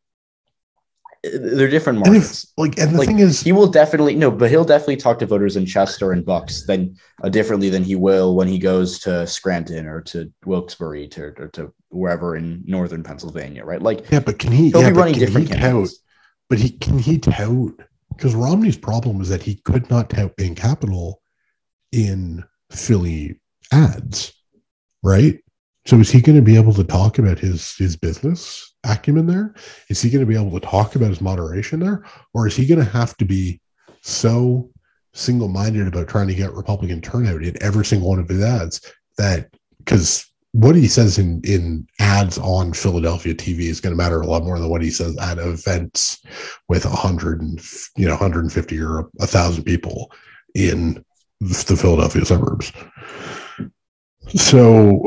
Speaker 1: they're different markets.
Speaker 2: And if, like, and the like, thing is,
Speaker 1: he will definitely no, but he'll definitely talk to voters in Chester and Bucks then uh, differently than he will when he goes to Scranton or to Wilkes-Barre to, or to wherever in northern Pennsylvania, right? Like,
Speaker 2: yeah, but can he? He'll yeah, be running different tout, But he can he tout because Romney's problem is that he could not tout in capital in Philly ads, right? So is he going to be able to talk about his his business acumen there? Is he going to be able to talk about his moderation there, or is he going to have to be so single-minded about trying to get Republican turnout in every single one of his ads that because what he says in in ads on Philadelphia TV is going to matter a lot more than what he says at events with a hundred and you know 150 or a thousand people in the Philadelphia suburbs. So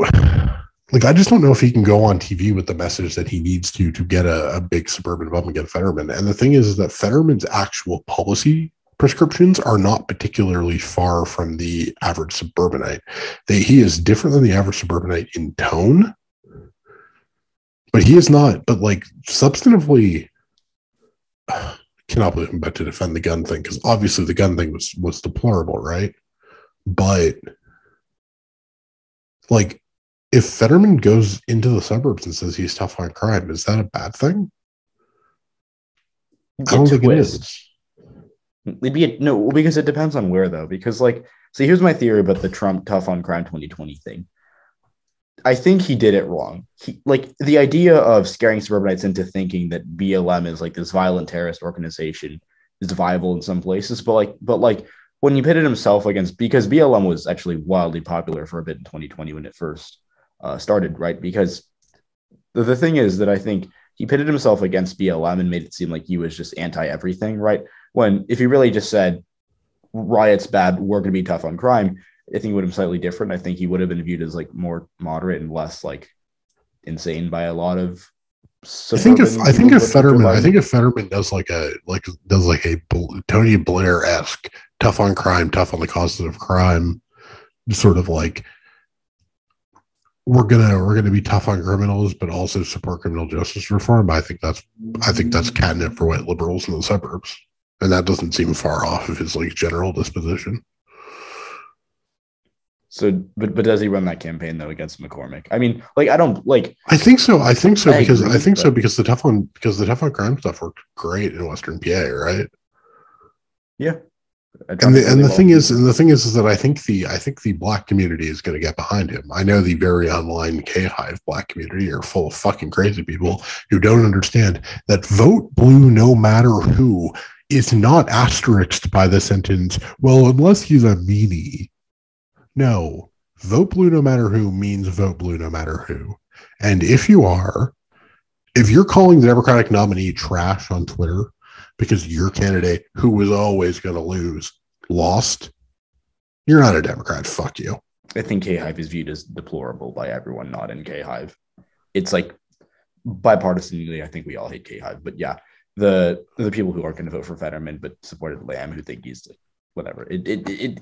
Speaker 2: like I just don't know if he can go on TV with the message that he needs to to get a, a big suburban bump and get Fetterman. And the thing is, is that Fetterman's actual policy prescriptions are not particularly far from the average suburbanite. They, he is different than the average suburbanite in tone, but he is not. But like substantively, I cannot believe I'm about to defend the gun thing because obviously the gun thing was was deplorable, right? But like if Fetterman goes into the suburbs and says he's tough on crime, is that a bad thing?
Speaker 1: I don't think it is. It'd be a, no, because it depends on where though. Because like, see, here's my theory about the Trump tough on crime 2020 thing. I think he did it wrong. He, like the idea of scaring suburbanites into thinking that BLM is like this violent terrorist organization is viable in some places, but like, but like when he pitted himself against because BLM was actually wildly popular for a bit in 2020 when it first uh, started, right? Because the, the thing is that I think he pitted himself against BLM and made it seem like he was just anti everything, right? When if he really just said riots bad, we're going to be tough on crime, I think it would have been slightly different. I think he would have been viewed as like more moderate and less like insane by a lot of.
Speaker 2: I think if I think if Fetterman, I think if Fetterman does like a like does like a Tony Blair esque tough on crime, tough on the causes of crime, sort of like we're gonna we're gonna be tough on criminals, but also support criminal justice reform. I think that's I think that's catnip for white liberals in the suburbs, and that doesn't seem far off of his like general disposition.
Speaker 1: So, but but does he run that campaign though against McCormick? I mean, like I don't like.
Speaker 2: I think so. I think so I because agree, I think but... so because the tough on because the tough on crime stuff worked great in Western PA, right?
Speaker 1: Yeah,
Speaker 2: and the, and the thing is and the thing is, is that i think the i think the black community is going to get behind him. I know the very online k-hive black community are full of fucking crazy people who don't understand that vote blue no matter who is not asterisked by the sentence well unless he's a meanie. No vote blue no matter who means vote blue no matter who. And if you are if you're calling the democratic nominee trash on twitter because your candidate, who was always going to lose, lost, you're not a Democrat. Fuck you.
Speaker 1: I think K Hive is viewed as deplorable by everyone not in K Hive. It's like bipartisanly, I think we all hate K Hive, but yeah. the the people who aren't going to vote for Fetterman but supported Lamb who think he's whatever. It it it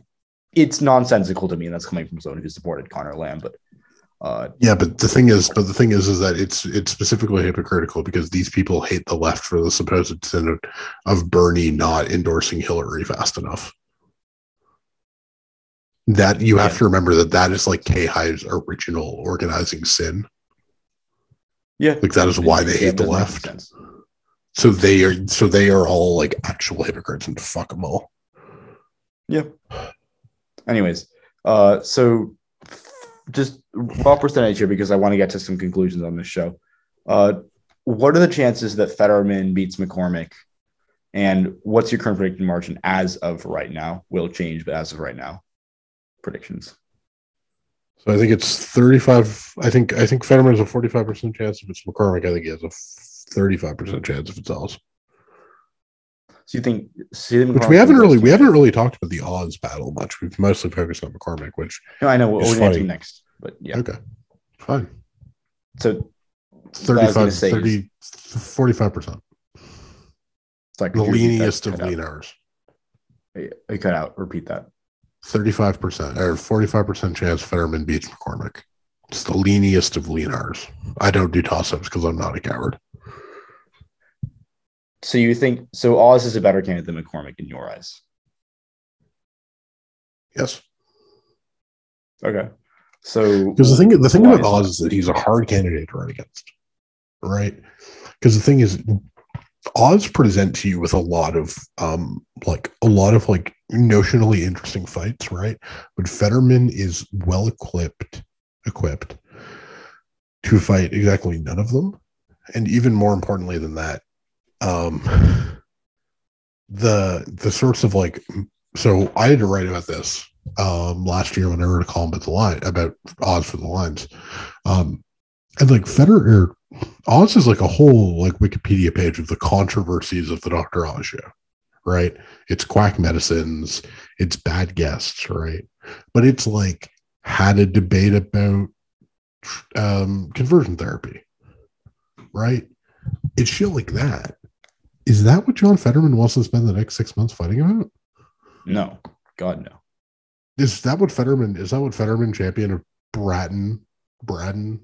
Speaker 1: it's nonsensical to me, and that's coming from someone who supported Conor Lamb. But uh,
Speaker 2: yeah, but the thing is, but the thing is, is that it's it's specifically hypocritical because these people hate the left for the supposed sin of Bernie not endorsing Hillary fast enough. That you have yeah. to remember that that is like K Hive's original organizing sin.
Speaker 1: Yeah,
Speaker 2: like that is why they hate the left. So they are so they are all like actual hypocrites and fuck them all.
Speaker 1: Yeah. Anyways, uh, so just raw percentage here because I want to get to some conclusions on this show. Uh, what are the chances that Fetterman beats McCormick? And what's your current prediction margin as of right now? Will change, but as of right now, predictions.
Speaker 2: So I think it's 35. I think I think Fetterman has a 45% chance if it's McCormick. I think he has a 35% chance if it's Oz.
Speaker 1: So you think,
Speaker 2: so you think which we haven't really we haven't really talked about the Oz battle much. We've mostly focused on McCormick, which
Speaker 1: no, I know what we're get to next, but yeah,
Speaker 2: okay, fine.
Speaker 1: So
Speaker 2: 35, 30, 45 percent. It's like the leaniest of lean Rs.
Speaker 1: I cut out. Repeat that.
Speaker 2: 35 percent or 45 percent chance Fetterman beats McCormick. It's the leaniest of lean Rs. I don't do toss ups because I'm not a coward.
Speaker 1: So you think so? Oz is a better candidate than McCormick in your eyes?
Speaker 2: Yes.
Speaker 1: Okay. So
Speaker 2: because the thing the thing about Oz is that he's a hard candidate to run against, right? Because the thing is, Oz presents to you with a lot of um like a lot of like notionally interesting fights, right? But Fetterman is well equipped equipped to fight exactly none of them, and even more importantly than that, um the the sorts of like so I had to write about this um last year when I wrote a column about the line about Oz for the lines. Um and like Federer Oz is like a whole like Wikipedia page of the controversies of the Dr. Oz show, right? It's quack medicines, it's bad guests, right? But it's like had a debate about um conversion therapy, right? It's shit like that is that what John Fetterman wants to spend the next six months fighting about?
Speaker 1: No, God no.
Speaker 2: Is that what Fetterman? Is that what Fetterman, champion of Braddock, Braddock,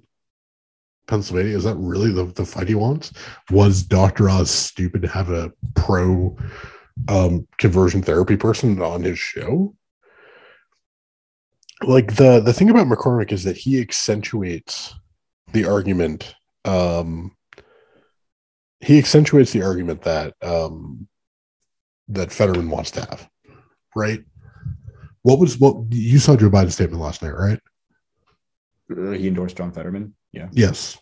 Speaker 2: Pennsylvania? Is that really the, the fight he wants? Was Doctor Oz stupid to have a pro um, conversion therapy person on his show? Like the the thing about McCormick is that he accentuates the argument um, he accentuates the argument that um, that Fetterman wants to have, right? What was what you saw Joe Biden's statement last night, right?
Speaker 1: Uh, he endorsed John Fetterman. Yeah.
Speaker 2: Yes,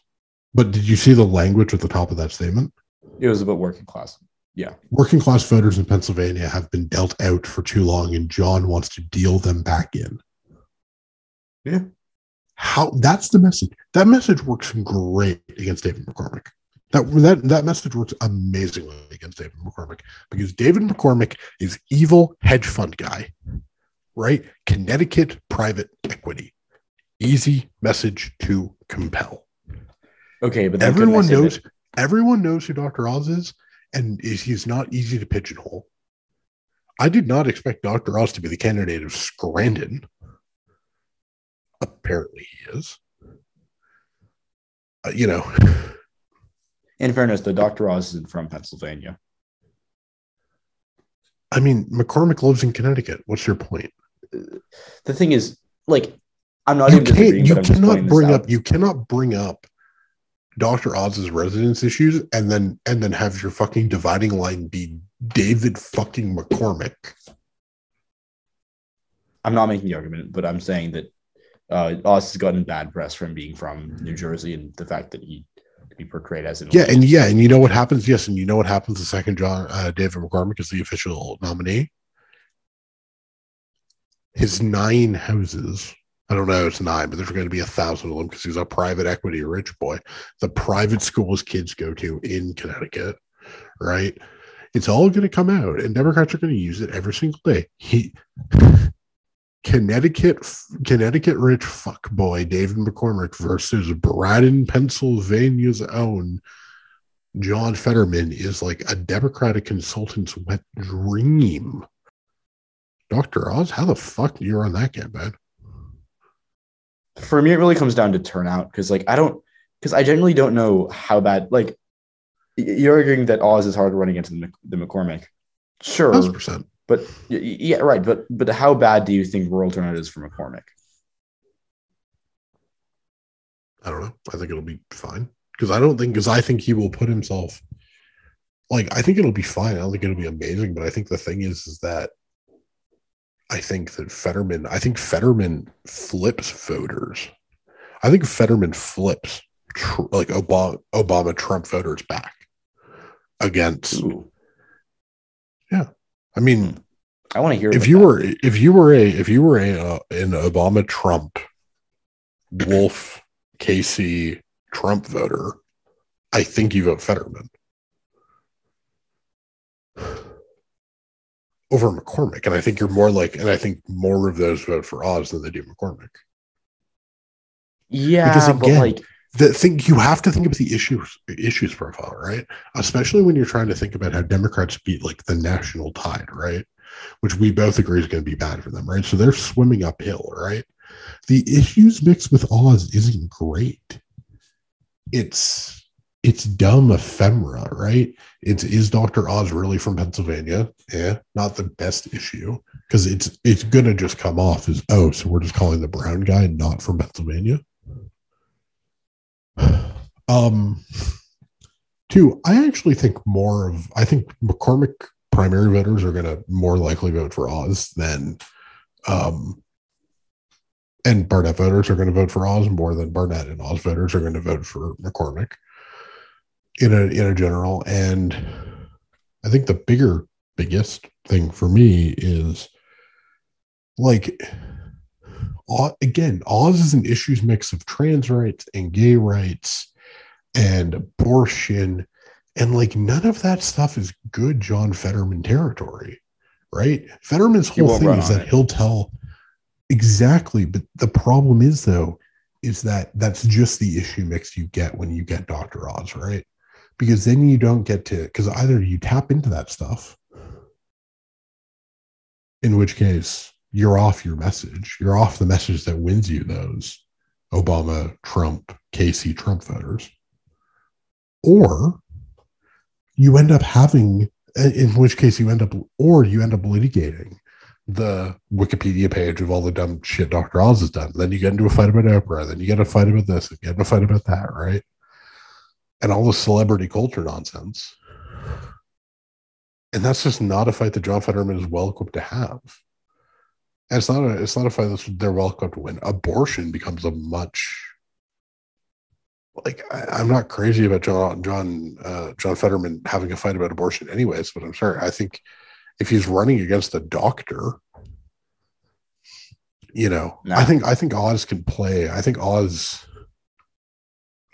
Speaker 2: but did you see the language at the top of that statement?
Speaker 1: It was about working class. Yeah.
Speaker 2: Working class voters in Pennsylvania have been dealt out for too long, and John wants to deal them back in.
Speaker 1: Yeah.
Speaker 2: How that's the message. That message works great against David McCormick. That that that message works amazingly against David McCormick because David McCormick is evil hedge fund guy, right? Connecticut private equity, easy message to compel.
Speaker 1: Okay, but
Speaker 2: everyone knows everyone knows who Dr. Oz is, and is he's not easy to pigeonhole. I did not expect Dr. Oz to be the candidate of Scranton. Apparently, he is. Uh, you know
Speaker 1: in fairness, the Dr. Oz isn't from Pennsylvania.
Speaker 2: I mean, McCormick lives in Connecticut. What's your point?
Speaker 1: The thing is, like, I'm not
Speaker 2: you even You cannot bring up. You cannot bring up Dr. Oz's residence issues and then and then have your fucking dividing line be David fucking McCormick.
Speaker 1: I'm not making the argument, but I'm saying that uh, Oz has gotten bad press from being from New Jersey and the fact that he be portrayed as an
Speaker 2: yeah, and yeah, and you know what happens? Yes, and you know what happens the second John uh, David McCormick is the official nominee. His nine houses. I don't know, it's nine, but there's going to be a thousand of them because he's a private equity rich boy. The private schools kids go to in Connecticut, right? It's all going to come out, and Democrats are going to use it every single day. He Connecticut, Connecticut rich fuckboy David McCormick versus Braddock, Pennsylvania's own John Fetterman is like a Democratic consultant's wet dream. Dr. Oz, how the fuck you're on that campaign?
Speaker 1: For me, it really comes down to turnout because, like, I don't, because I generally don't know how bad, like, you're arguing that Oz is hard to run against the, the McCormick. Sure. 100%. But yeah, right. But but how bad do you think rural turnout is for McCormick?
Speaker 2: I don't know. I think it'll be fine because I don't think because I think he will put himself like I think it'll be fine. I don't think it'll be amazing, but I think the thing is is that I think that Fetterman, I think Fetterman flips voters. I think Fetterman flips tr- like Obama, Obama Trump voters back against. Ooh. Yeah, I mean,
Speaker 1: I want to hear
Speaker 2: if you that. were if you were a if you were a uh, an Obama Trump Wolf Casey Trump voter, I think you vote Fetterman over McCormick, and I think you're more like, and I think more of those vote for Oz than they do McCormick.
Speaker 1: Yeah, because again, like
Speaker 2: the thing you have to think about the issues issues profile, right? Especially when you're trying to think about how Democrats beat like the national tide, right? Which we both agree is going to be bad for them, right? So they're swimming uphill, right? The issues mixed with Oz isn't great. It's it's dumb ephemera, right? It's is Dr. Oz really from Pennsylvania? Yeah, not the best issue because it's it's gonna just come off as oh, so we're just calling the brown guy not from Pennsylvania. Um, two, I actually think more of I think McCormick primary voters are going to more likely vote for Oz than, um, and Barnett voters are going to vote for Oz more than Barnett and Oz voters are going to vote for McCormick in a in a general. And I think the bigger biggest thing for me is like again, Oz is an issues mix of trans rights and gay rights and abortion. And like none of that stuff is good John Fetterman territory, right? Fetterman's whole thing is that it. he'll tell exactly. But the problem is, though, is that that's just the issue mix you get when you get Dr. Oz, right? Because then you don't get to, because either you tap into that stuff, in which case you're off your message. You're off the message that wins you those Obama, Trump, Casey, Trump voters. Or you end up having, uh, in which case you end up, or you end up litigating the Wikipedia page of all the dumb shit Dr. Oz has done. Then you get into a fight about Oprah. Then you get a fight about this. You get a fight about that, right? And all the celebrity culture nonsense. And that's just not a fight that John Fetterman is well equipped to have. And it's not a it's not a fight that they're well equipped to win. Abortion becomes a much like I, am not crazy about John John uh, John Fetterman having a fight about abortion, anyways. But I'm sorry, I think if he's running against a doctor, you know, no. I think I think Oz can play. I think Oz,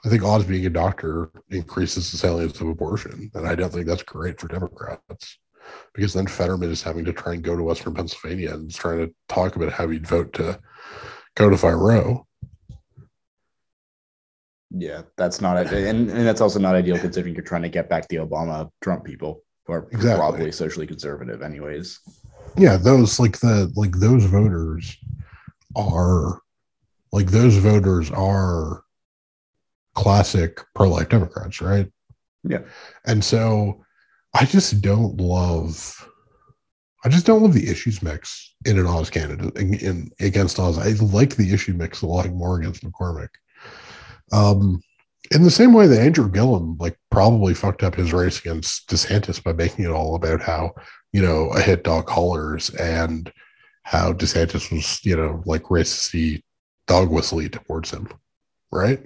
Speaker 2: I think Oz being a doctor increases the salience of abortion, and I don't think that's great for Democrats because then Fetterman is having to try and go to Western Pennsylvania and is trying to talk about how he'd vote to codify Roe.
Speaker 1: Yeah, that's not and, and that's also not ideal considering you're trying to get back the Obama Trump people who are exactly. probably socially conservative anyways.
Speaker 2: Yeah, those like the like those voters are like those voters are classic pro-life Democrats, right?
Speaker 1: Yeah.
Speaker 2: And so I just don't love I just don't love the issues mix in an Oz candidate in, in against Oz. I like the issue mix a lot more against McCormick. Um, in the same way that Andrew Gillum like probably fucked up his race against DeSantis by making it all about how you know a hit dog collars and how DeSantis was you know like racisty dog whistly towards him, right?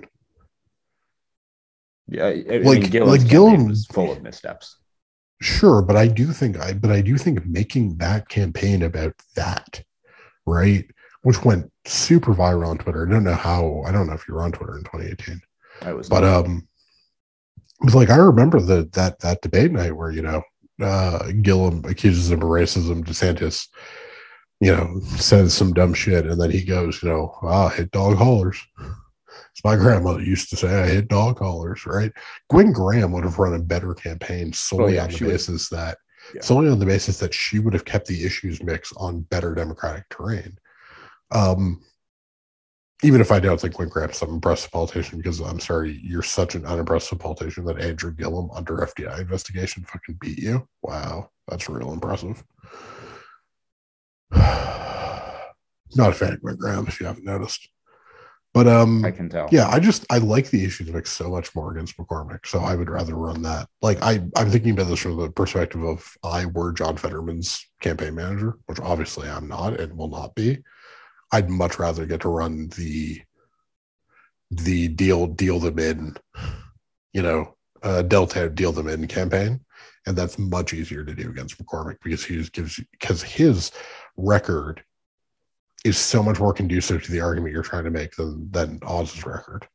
Speaker 1: Yeah, I like mean, like Gillum was full of missteps.
Speaker 2: Sure, but I do think I but I do think making that campaign about that, right? Which went super viral on Twitter. I don't know how. I don't know if you were on Twitter in 2018. I was, but um, it was like I remember the that that debate night where you know uh, Gillum accuses him of racism. DeSantis, you know, says some dumb shit, and then he goes, you know, ah, hit dog haulers. As my grandmother used to say, I hit dog collars, right? Gwen Graham would have run a better campaign solely oh, yeah, on the basis would. that yeah. solely on the basis that she would have kept the issues mix on better democratic terrain. Um, even if I don't think Gwen Graham's some impressive politician, because I'm sorry, you're such an unimpressive politician that Andrew Gillum under FBI investigation fucking beat you. Wow, that's real impressive. Not a fan of Gwen Graham, if you haven't noticed. But um
Speaker 1: I can tell.
Speaker 2: Yeah, I just I like the issues mix so much more against McCormick. So I would rather run that. Like I I'm thinking about this from the perspective of I were John Fetterman's campaign manager, which obviously I'm not and will not be. I'd much rather get to run the the deal deal them in, you know, uh, Delta deal them in campaign, and that's much easier to do against McCormick because he just gives because his record is so much more conducive to the argument you're trying to make than than Oz's record.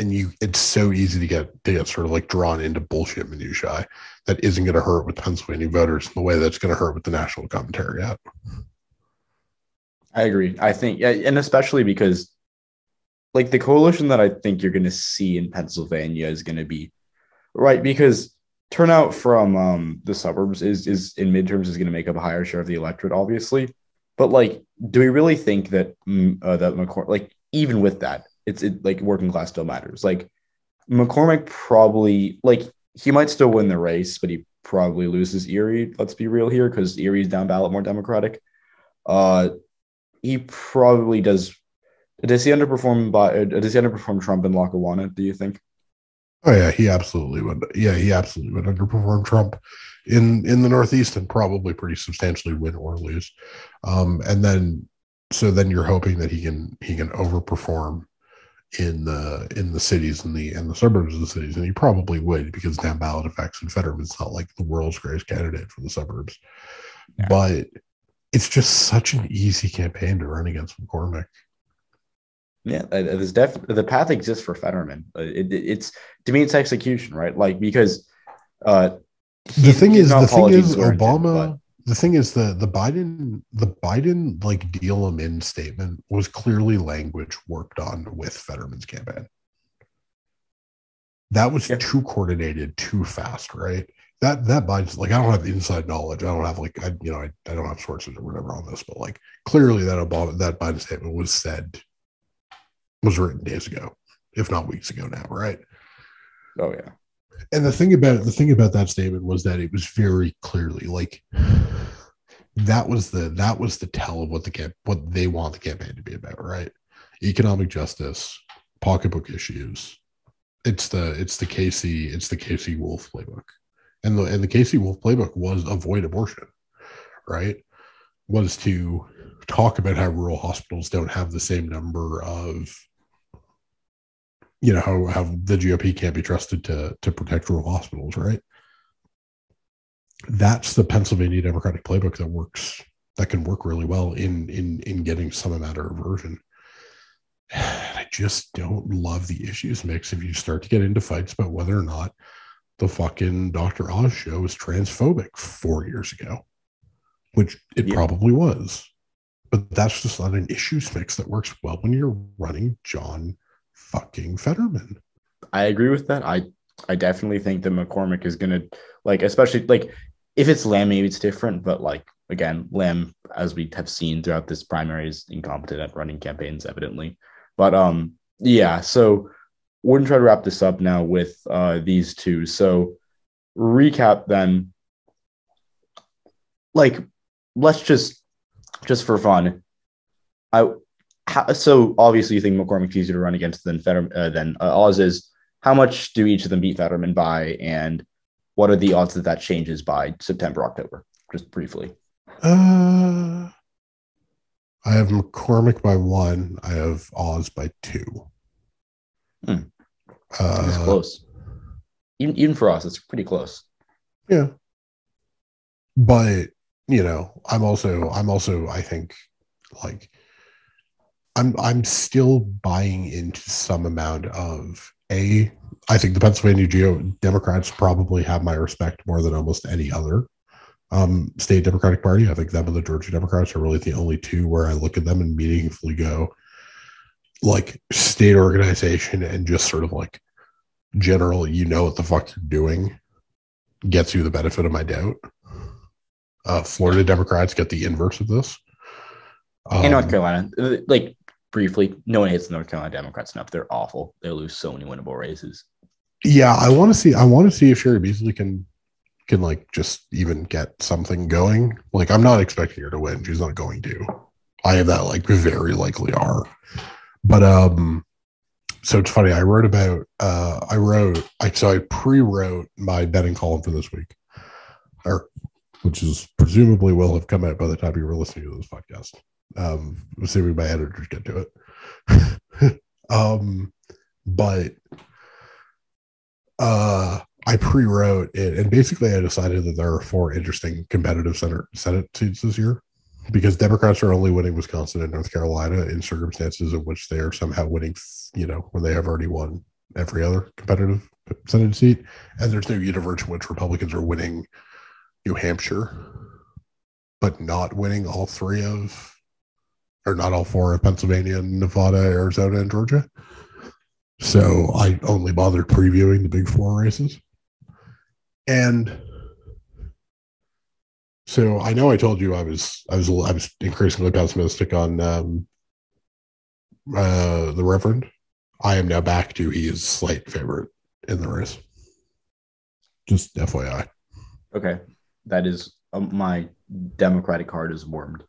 Speaker 2: And you it's so easy to get to get sort of like drawn into bullshit minutiae that isn't going to hurt with Pennsylvania voters in the way that's going to hurt with the national commentary yet.
Speaker 1: I agree. I think, and especially because, like, the coalition that I think you're going to see in Pennsylvania is going to be right because turnout from um, the suburbs is is in midterms is going to make up a higher share of the electorate, obviously. But like, do we really think that mm, uh, that McCormick, like, even with that, it's it, like working class still matters? Like, McCormick probably like he might still win the race, but he probably loses Erie. Let's be real here, because Erie's down ballot more Democratic. Uh, he probably does. Does he underperform by? Uh, does he underperform Trump in Lackawanna? Do you think?
Speaker 2: Oh yeah, he absolutely would. Yeah, he absolutely would underperform Trump in in the Northeast and probably pretty substantially win or lose. Um, and then so then you're hoping that he can he can overperform in the in the cities and the and the suburbs of the cities, and he probably would because down ballot effects and Fetterman's not like the world's greatest candidate for the suburbs. Yeah. But it's just such an easy campaign to run against McCormick.
Speaker 1: Yeah, there's definitely the path exists for Fetterman. Uh, it, it, it's to me, it's execution, right? Like because uh,
Speaker 2: the thing is, the thing is, Obama. But, the thing is, the the Biden the Biden like deal him in statement was clearly language worked on with Fetterman's campaign. That was yeah. too coordinated, too fast, right? That that Biden's like I don't have the inside knowledge. I don't have like I you know I, I don't have sources or whatever on this, but like clearly that Obama that Biden statement was said was written days ago, if not weeks ago now, right?
Speaker 1: Oh yeah.
Speaker 2: And the thing about the thing about that statement was that it was very clearly like that was the that was the tell of what the camp what they want the campaign to be about, right? Economic justice, pocketbook issues. It's the it's the Casey it's the Casey Wolf playbook and the and the Casey Wolf playbook was avoid abortion, right? Was to talk about how rural hospitals don't have the same number of you know how, how the GOP can't be trusted to to protect rural hospitals, right? That's the Pennsylvania Democratic playbook that works that can work really well in in in getting some amount of aversion. I just don't love the issues mix if you start to get into fights about whether or not the fucking Dr. Oz show was transphobic four years ago, which it yeah. probably was. But that's just not an issues mix that works well when you're running John fucking Fetterman.
Speaker 1: I agree with that. I I definitely think that McCormick is gonna like, especially like if it's Lamb, maybe it's different, but like again, Lamb, as we have seen throughout this primary, is incompetent at running campaigns, evidently. But um, yeah, so we're gonna try to wrap this up now with uh, these two. So recap then. Like, let's just just for fun. I how, so obviously you think McCormick's easier to run against than Fetterman uh, than uh, Oz is. How much do each of them beat Fetterman by, and what are the odds that that changes by September October? Just briefly.
Speaker 2: Uh, I have McCormick by one. I have Oz by two.
Speaker 1: Hmm. Uh, it's close. Even, even for us, it's pretty close.
Speaker 2: Yeah. But, you know, I'm also, I'm also, I think, like, I'm, I'm still buying into some amount of a. I think the Pennsylvania Geo Democrats probably have my respect more than almost any other um, state Democratic Party. I think them and the Georgia Democrats are really the only two where I look at them and meaningfully go, like state organization and just sort of like general, you know what the fuck you're doing gets you the benefit of my doubt. Uh, Florida Democrats get the inverse of this.
Speaker 1: Um, in North Carolina, like briefly, no one hates the North Carolina Democrats enough. They're awful. They lose so many winnable races.
Speaker 2: Yeah, I want to see. I want to see if Cheri Beasley can can like just even get something going. Like, I'm not expecting her to win. She's not going to. I have that like very likely are. But um, so it's funny. I wrote about. Uh, I wrote. I so I pre-wrote my betting column for this week, or which is presumably will have come out by the time you were listening to this podcast. Um, assuming my editors get to it. um, but uh, I pre-wrote it, and basically I decided that there are four interesting competitive center Senate seats this year because Democrats are only winning Wisconsin and North Carolina in circumstances in which they are somehow winning, you know, when they have already won every other competitive Senate seat, and there's no universe in which Republicans are winning New Hampshire, but not winning all three of, or not all four of Pennsylvania, Nevada, Arizona, and Georgia. So I only bothered previewing the big four races. And so I know I told you I was I was I was increasingly pessimistic on um, uh, the Reverend. I am now back to he is slight favorite in the race. Just FYI.
Speaker 1: Okay, that is um, my Democratic card is warmed.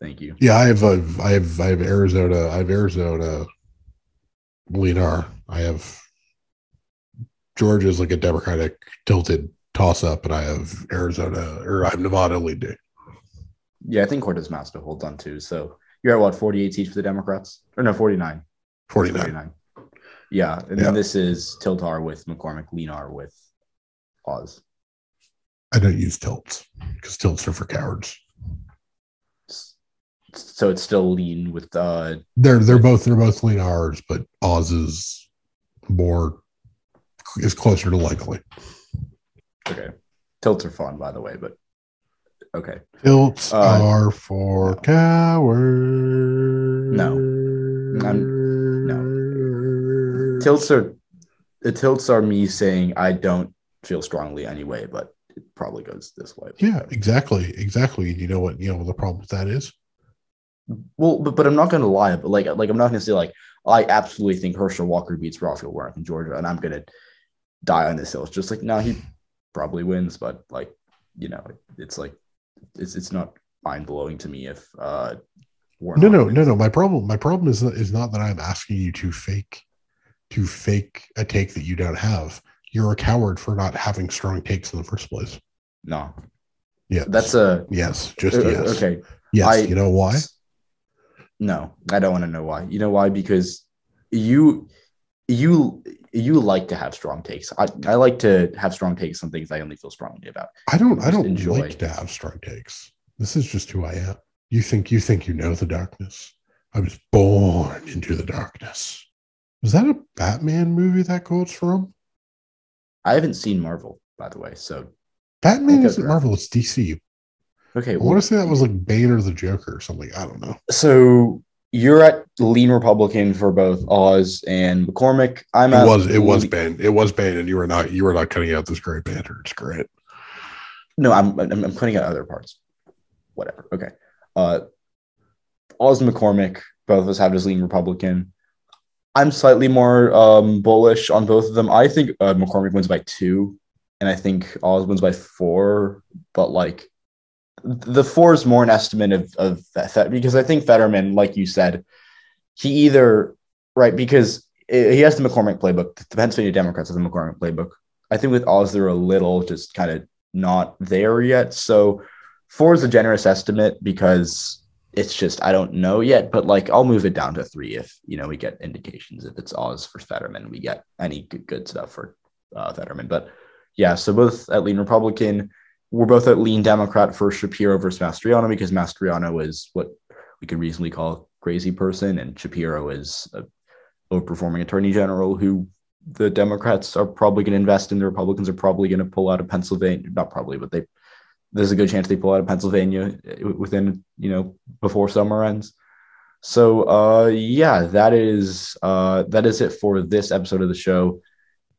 Speaker 1: Thank you.
Speaker 2: Yeah, I have a, I have I have Arizona. I have Arizona. Leanar. I have Georgia's like a Democratic tilted toss up, and I have Arizona or I have Nevada lead day.
Speaker 1: Yeah, I think Cortez Masto holds on too. So you're at what 48 each for the Democrats, or no 49.
Speaker 2: 49. 49.
Speaker 1: Yeah, and yeah. then this is Tiltar with McCormick, Leanar with Oz.
Speaker 2: I don't use tilts because tilts are for cowards.
Speaker 1: So it's still lean with uh
Speaker 2: they're they're both they're both lean R's, but Oz is more is closer to likely.
Speaker 1: Okay. Tilts are fun, by the way, but okay.
Speaker 2: Tilts uh, are for no. cowards.
Speaker 1: No. I'm, no. Tilts are the tilts are me saying I don't feel strongly anyway, but it probably goes this way.
Speaker 2: Yeah, exactly. Exactly. You know what you know what the problem with that is?
Speaker 1: Well, but, but I'm not gonna lie, but like like I'm not gonna say like I absolutely think Herschel Walker beats Raphael Warnock in Georgia, and I'm gonna die on this hill. It's just like no, he probably wins, but like you know, it's like it's it's not mind blowing to me if uh
Speaker 2: no no wins. no no my problem my problem is is not that I'm asking you to fake to fake a take that you don't have. You're a coward for not having strong takes in the first place.
Speaker 1: No.
Speaker 2: Yeah.
Speaker 1: That's a
Speaker 2: yes, just uh, yes.
Speaker 1: Okay.
Speaker 2: Yes. I, you know why?
Speaker 1: No, I don't want to know why. You know why? Because you you you like to have strong takes. I, I like to have strong takes on things I only feel strongly about.
Speaker 2: I don't I don't enjoy. like to have strong takes. This is just who I am. You think you think you know the darkness. I was born into the darkness. Was that a Batman movie that quote's from?
Speaker 1: I haven't seen Marvel, by the way. So
Speaker 2: Batman isn't Marvel, it's DC.
Speaker 1: Okay.
Speaker 2: I well, want to say that was like Bane or the Joker or something. I don't know.
Speaker 1: So you're at lean Republican for both Oz and McCormick. I'm
Speaker 2: it was it was Bane. It was Bane, and you were not you were not cutting out this great banter. It's great.
Speaker 1: No, I'm I'm, I'm cutting out other parts. Whatever. Okay. Uh, Oz and McCormick, both of us have as lean Republican. I'm slightly more um, bullish on both of them. I think uh, McCormick wins by two, and I think Oz wins by four. But like the four is more an estimate of, of that because I think Fetterman, like you said, he either right because he has the McCormick playbook. The Pennsylvania Democrats have the McCormick playbook. I think with Oz, they're a little just kind of not there yet. So four is a generous estimate because it's just I don't know yet. But like I'll move it down to three if you know we get indications. If it's Oz for Fetterman, we get any good, good stuff for uh, Fetterman. But yeah, so both at Lean Republican we're both at lean Democrat for Shapiro versus Mastriano because Mastriano is what we could reasonably call a crazy person, and Shapiro is a overperforming attorney general who the Democrats are probably going to invest in. The Republicans are probably going to pull out of Pennsylvania. Not probably, but they there's a good chance they pull out of Pennsylvania within you know before summer ends. So uh yeah, that is uh that is it for this episode of the show.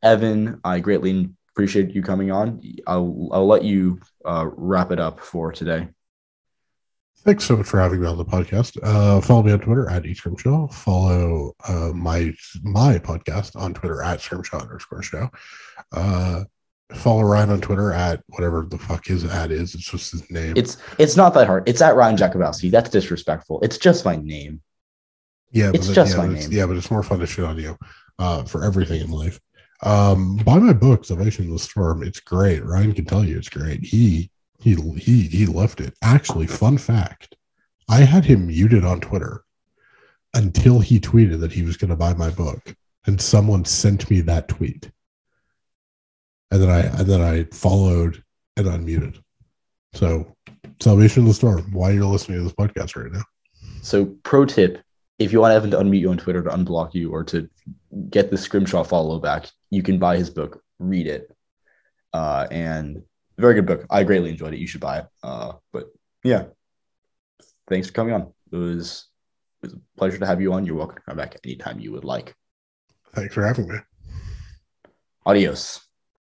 Speaker 1: Evan, I greatly appreciate you coming on. I'll I'll let you uh wrap it up for today.
Speaker 2: Thanks so much for having me on the podcast. Uh, follow me on Twitter at eScrimshaw. Follow uh, my my podcast on Twitter at Scrimshaw underscore show. Uh, follow Ryan on Twitter at whatever the fuck his ad is. It's just his name.
Speaker 1: It's it's not that hard. It's at Ryan Jakubowski. That's disrespectful. It's just my name.
Speaker 2: Yeah,
Speaker 1: it's just
Speaker 2: yeah,
Speaker 1: my name.
Speaker 2: Yeah, but it's more fun to shit on you uh, for everything in life. Um, buy my book, Salvation of the Storm. It's great. Ryan can tell you it's great. He he he he left it. Actually, fun fact: I had him muted on Twitter until he tweeted that he was going to buy my book, and someone sent me that tweet and then I and then I followed and unmuted. So Salvation of the Storm, why you're listening to this podcast right now.
Speaker 1: So pro tip, if you want Evan to unmute you on Twitter to unblock you or to get the scrimshaw follow back, you can buy his book, read it. Uh, and very good book. I greatly enjoyed it. You should buy it. Uh, but yeah. Thanks for coming on. It was it was a pleasure to have you on. You're welcome to come back anytime you would like.
Speaker 2: Thanks for having me.
Speaker 1: Adios.